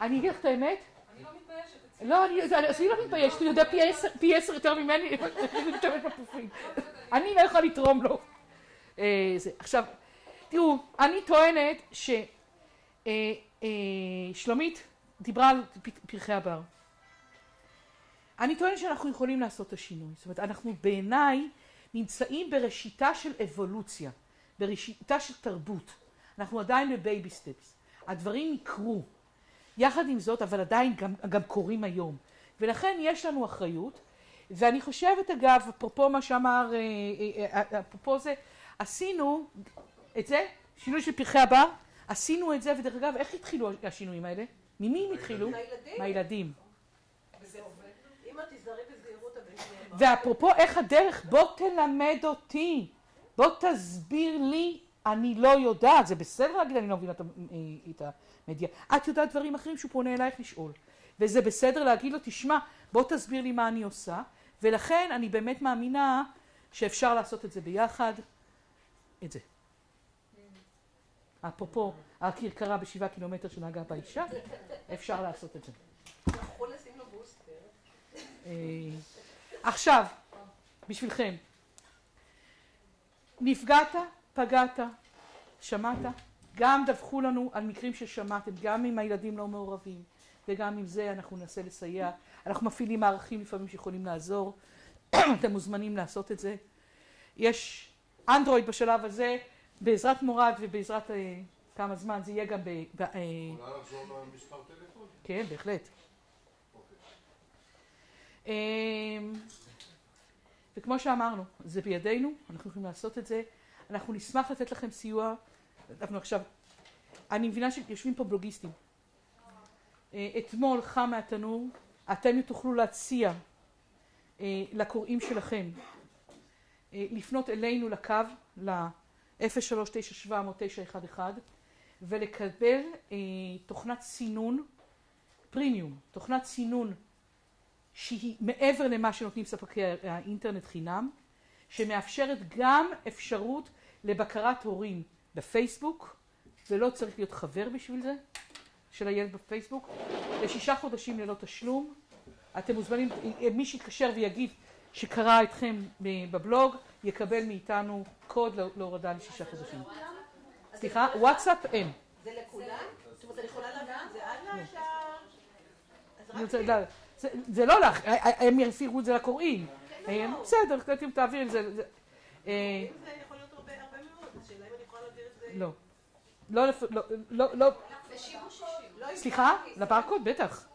אני אגיד לך את האמת, אני לא מתביישת. לא, אני, לא מתביישת, הוא יודע פי עשר, יותר ממני, אני לא יכולה לתרום לו. אה, זה. עכשיו, תראו, אני טוענת ששלומית דיברה על פרחי הבר. אני טוענת שאנחנו יכולים לעשות את השינוי. זאת אומרת, אנחנו בעיניי נמצאים בראשיתה של אבולוציה, בראשיתה של תרבות. אנחנו עדיין בבייבי סטפס. הדברים יקרו. יחד עם זאת, אבל עדיין גם, גם קורים היום. ולכן יש לנו אחריות, ואני חושבת אגב, אפרופו מה שאמר, אה, אה, אה, אפרופו זה, עשינו את זה, שינוי של פרחי הבר, עשינו את זה, ודרך אגב, איך התחילו השינויים האלה? ממי הם התחילו? מהילדים. ואפרופו איך הדרך, בוא תלמד אותי, בוא תסביר לי, אני לא יודעת, זה בסדר להגיד אני לא מבינה אה, את המדיה, את יודעת דברים אחרים שהוא פונה אלייך לשאול, וזה בסדר להגיד לו, תשמע, בוא תסביר לי מה אני עושה, ולכן אני באמת מאמינה שאפשר לעשות את זה ביחד, את זה. אפרופו הכרכרה בשבעה קילומטר שנהגה באישה, אפשר לעשות את זה. יכול לשים לו בוסטר. אה, עכשיו, בשבילכם, נפגעת, פגעת, שמעת, גם דווחו לנו על מקרים ששמעתם, גם אם הילדים לא מעורבים, וגם עם זה אנחנו ננסה לסייע. אנחנו מפעילים מערכים לפעמים שיכולים לעזור, אתם מוזמנים לעשות את זה. יש אנדרואיד בשלב הזה, בעזרת מורד ובעזרת אה, כמה זמן, זה יהיה גם ב... ב אה, יכולה לחזור למספר טלפון? כן, בהחלט. אמ, וכמו שאמרנו, זה בידינו, אנחנו יכולים לעשות את זה. אנחנו נשמח לתת לכם סיוע. אנחנו עכשיו, אני מבינה שיושבים פה בלוגיסטים. אה, אתמול חם מהתנור, אתם תוכלו להציע אה, לקוראים שלכם אה, לפנות אלינו לקו, ל-0397-911 ולקבל אה, תוכנת סינון פרימיום, תוכנת סינון שהיא מעבר למה שנותנים ספקי האינטרנט חינם, שמאפשרת גם אפשרות לבקרת הורים בפייסבוק, ולא צריך להיות חבר בשביל זה, של הילד בפייסבוק, לשישה חודשים ללא תשלום. אתם מוזמנים, מי שיתקשר ויגיד שקרא אתכם בבלוג, יקבל מאיתנו קוד להורדה לשישה חודשים. סליחה, וואטסאפ אין. זה לכולם? זאת אומרת, אני יכולה להבין את זה רוצה לי. לדעת, זה- לא לך, הם יפירו את זה לקוראים. הם- בסדר, אתם תעביר את זה. זה- אה, אם זה יכול להיות הרבה מאוד, אז שאלה אם אני יכולה להעביר את זה... לא. לא, לא, לא, לא. לא סליחה? לברקוד? בטח.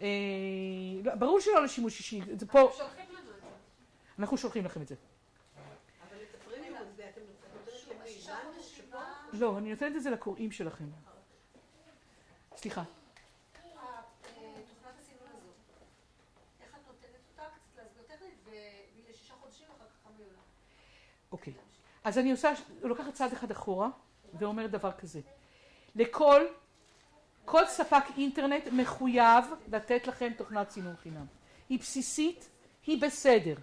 אה, לא, ברור שלא לשימוש אישי, זה פה, שולחים לנו את זה. אנחנו שולחים לכם את זה. לא, אני נותנת את זה לקוראים שלכם. סליחה. ואחר כך כמה היא עולה. אוקיי. אז אני עושה, לוקחת צעד אחד אחורה ואומרת דבר כזה. לכל כל ספק אינטרנט מחויב לתת לכם תוכנת סינון חינם. היא בסיסית, היא בסדר.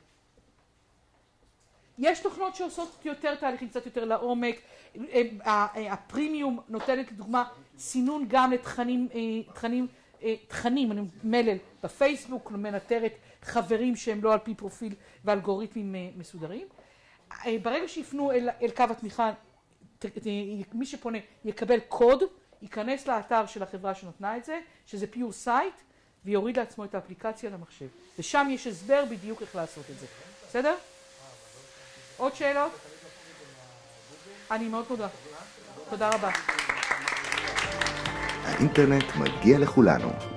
יש תוכנות שעושות יותר תהליכים קצת יותר לעומק, הפרימיום נותנת לדוגמה סינון גם לתכנים, אה, תכנים, אה, תכנים, מלל בפייסבוק, מנטרת חברים שהם לא על פי פרופיל ואלגוריתמים אה, מסודרים. ברגע שיפנו אל, אל קו התמיכה, מי שפונה יקבל קוד, ייכנס לאתר של החברה שנותנה את זה, שזה PureSight, ויוריד לעצמו את האפליקציה למחשב. ושם יש הסבר בדיוק איך לעשות את זה. בסדר? עוד שאלות? אני מאוד מודה. תודה רבה. האינטרנט מגיע לכולנו.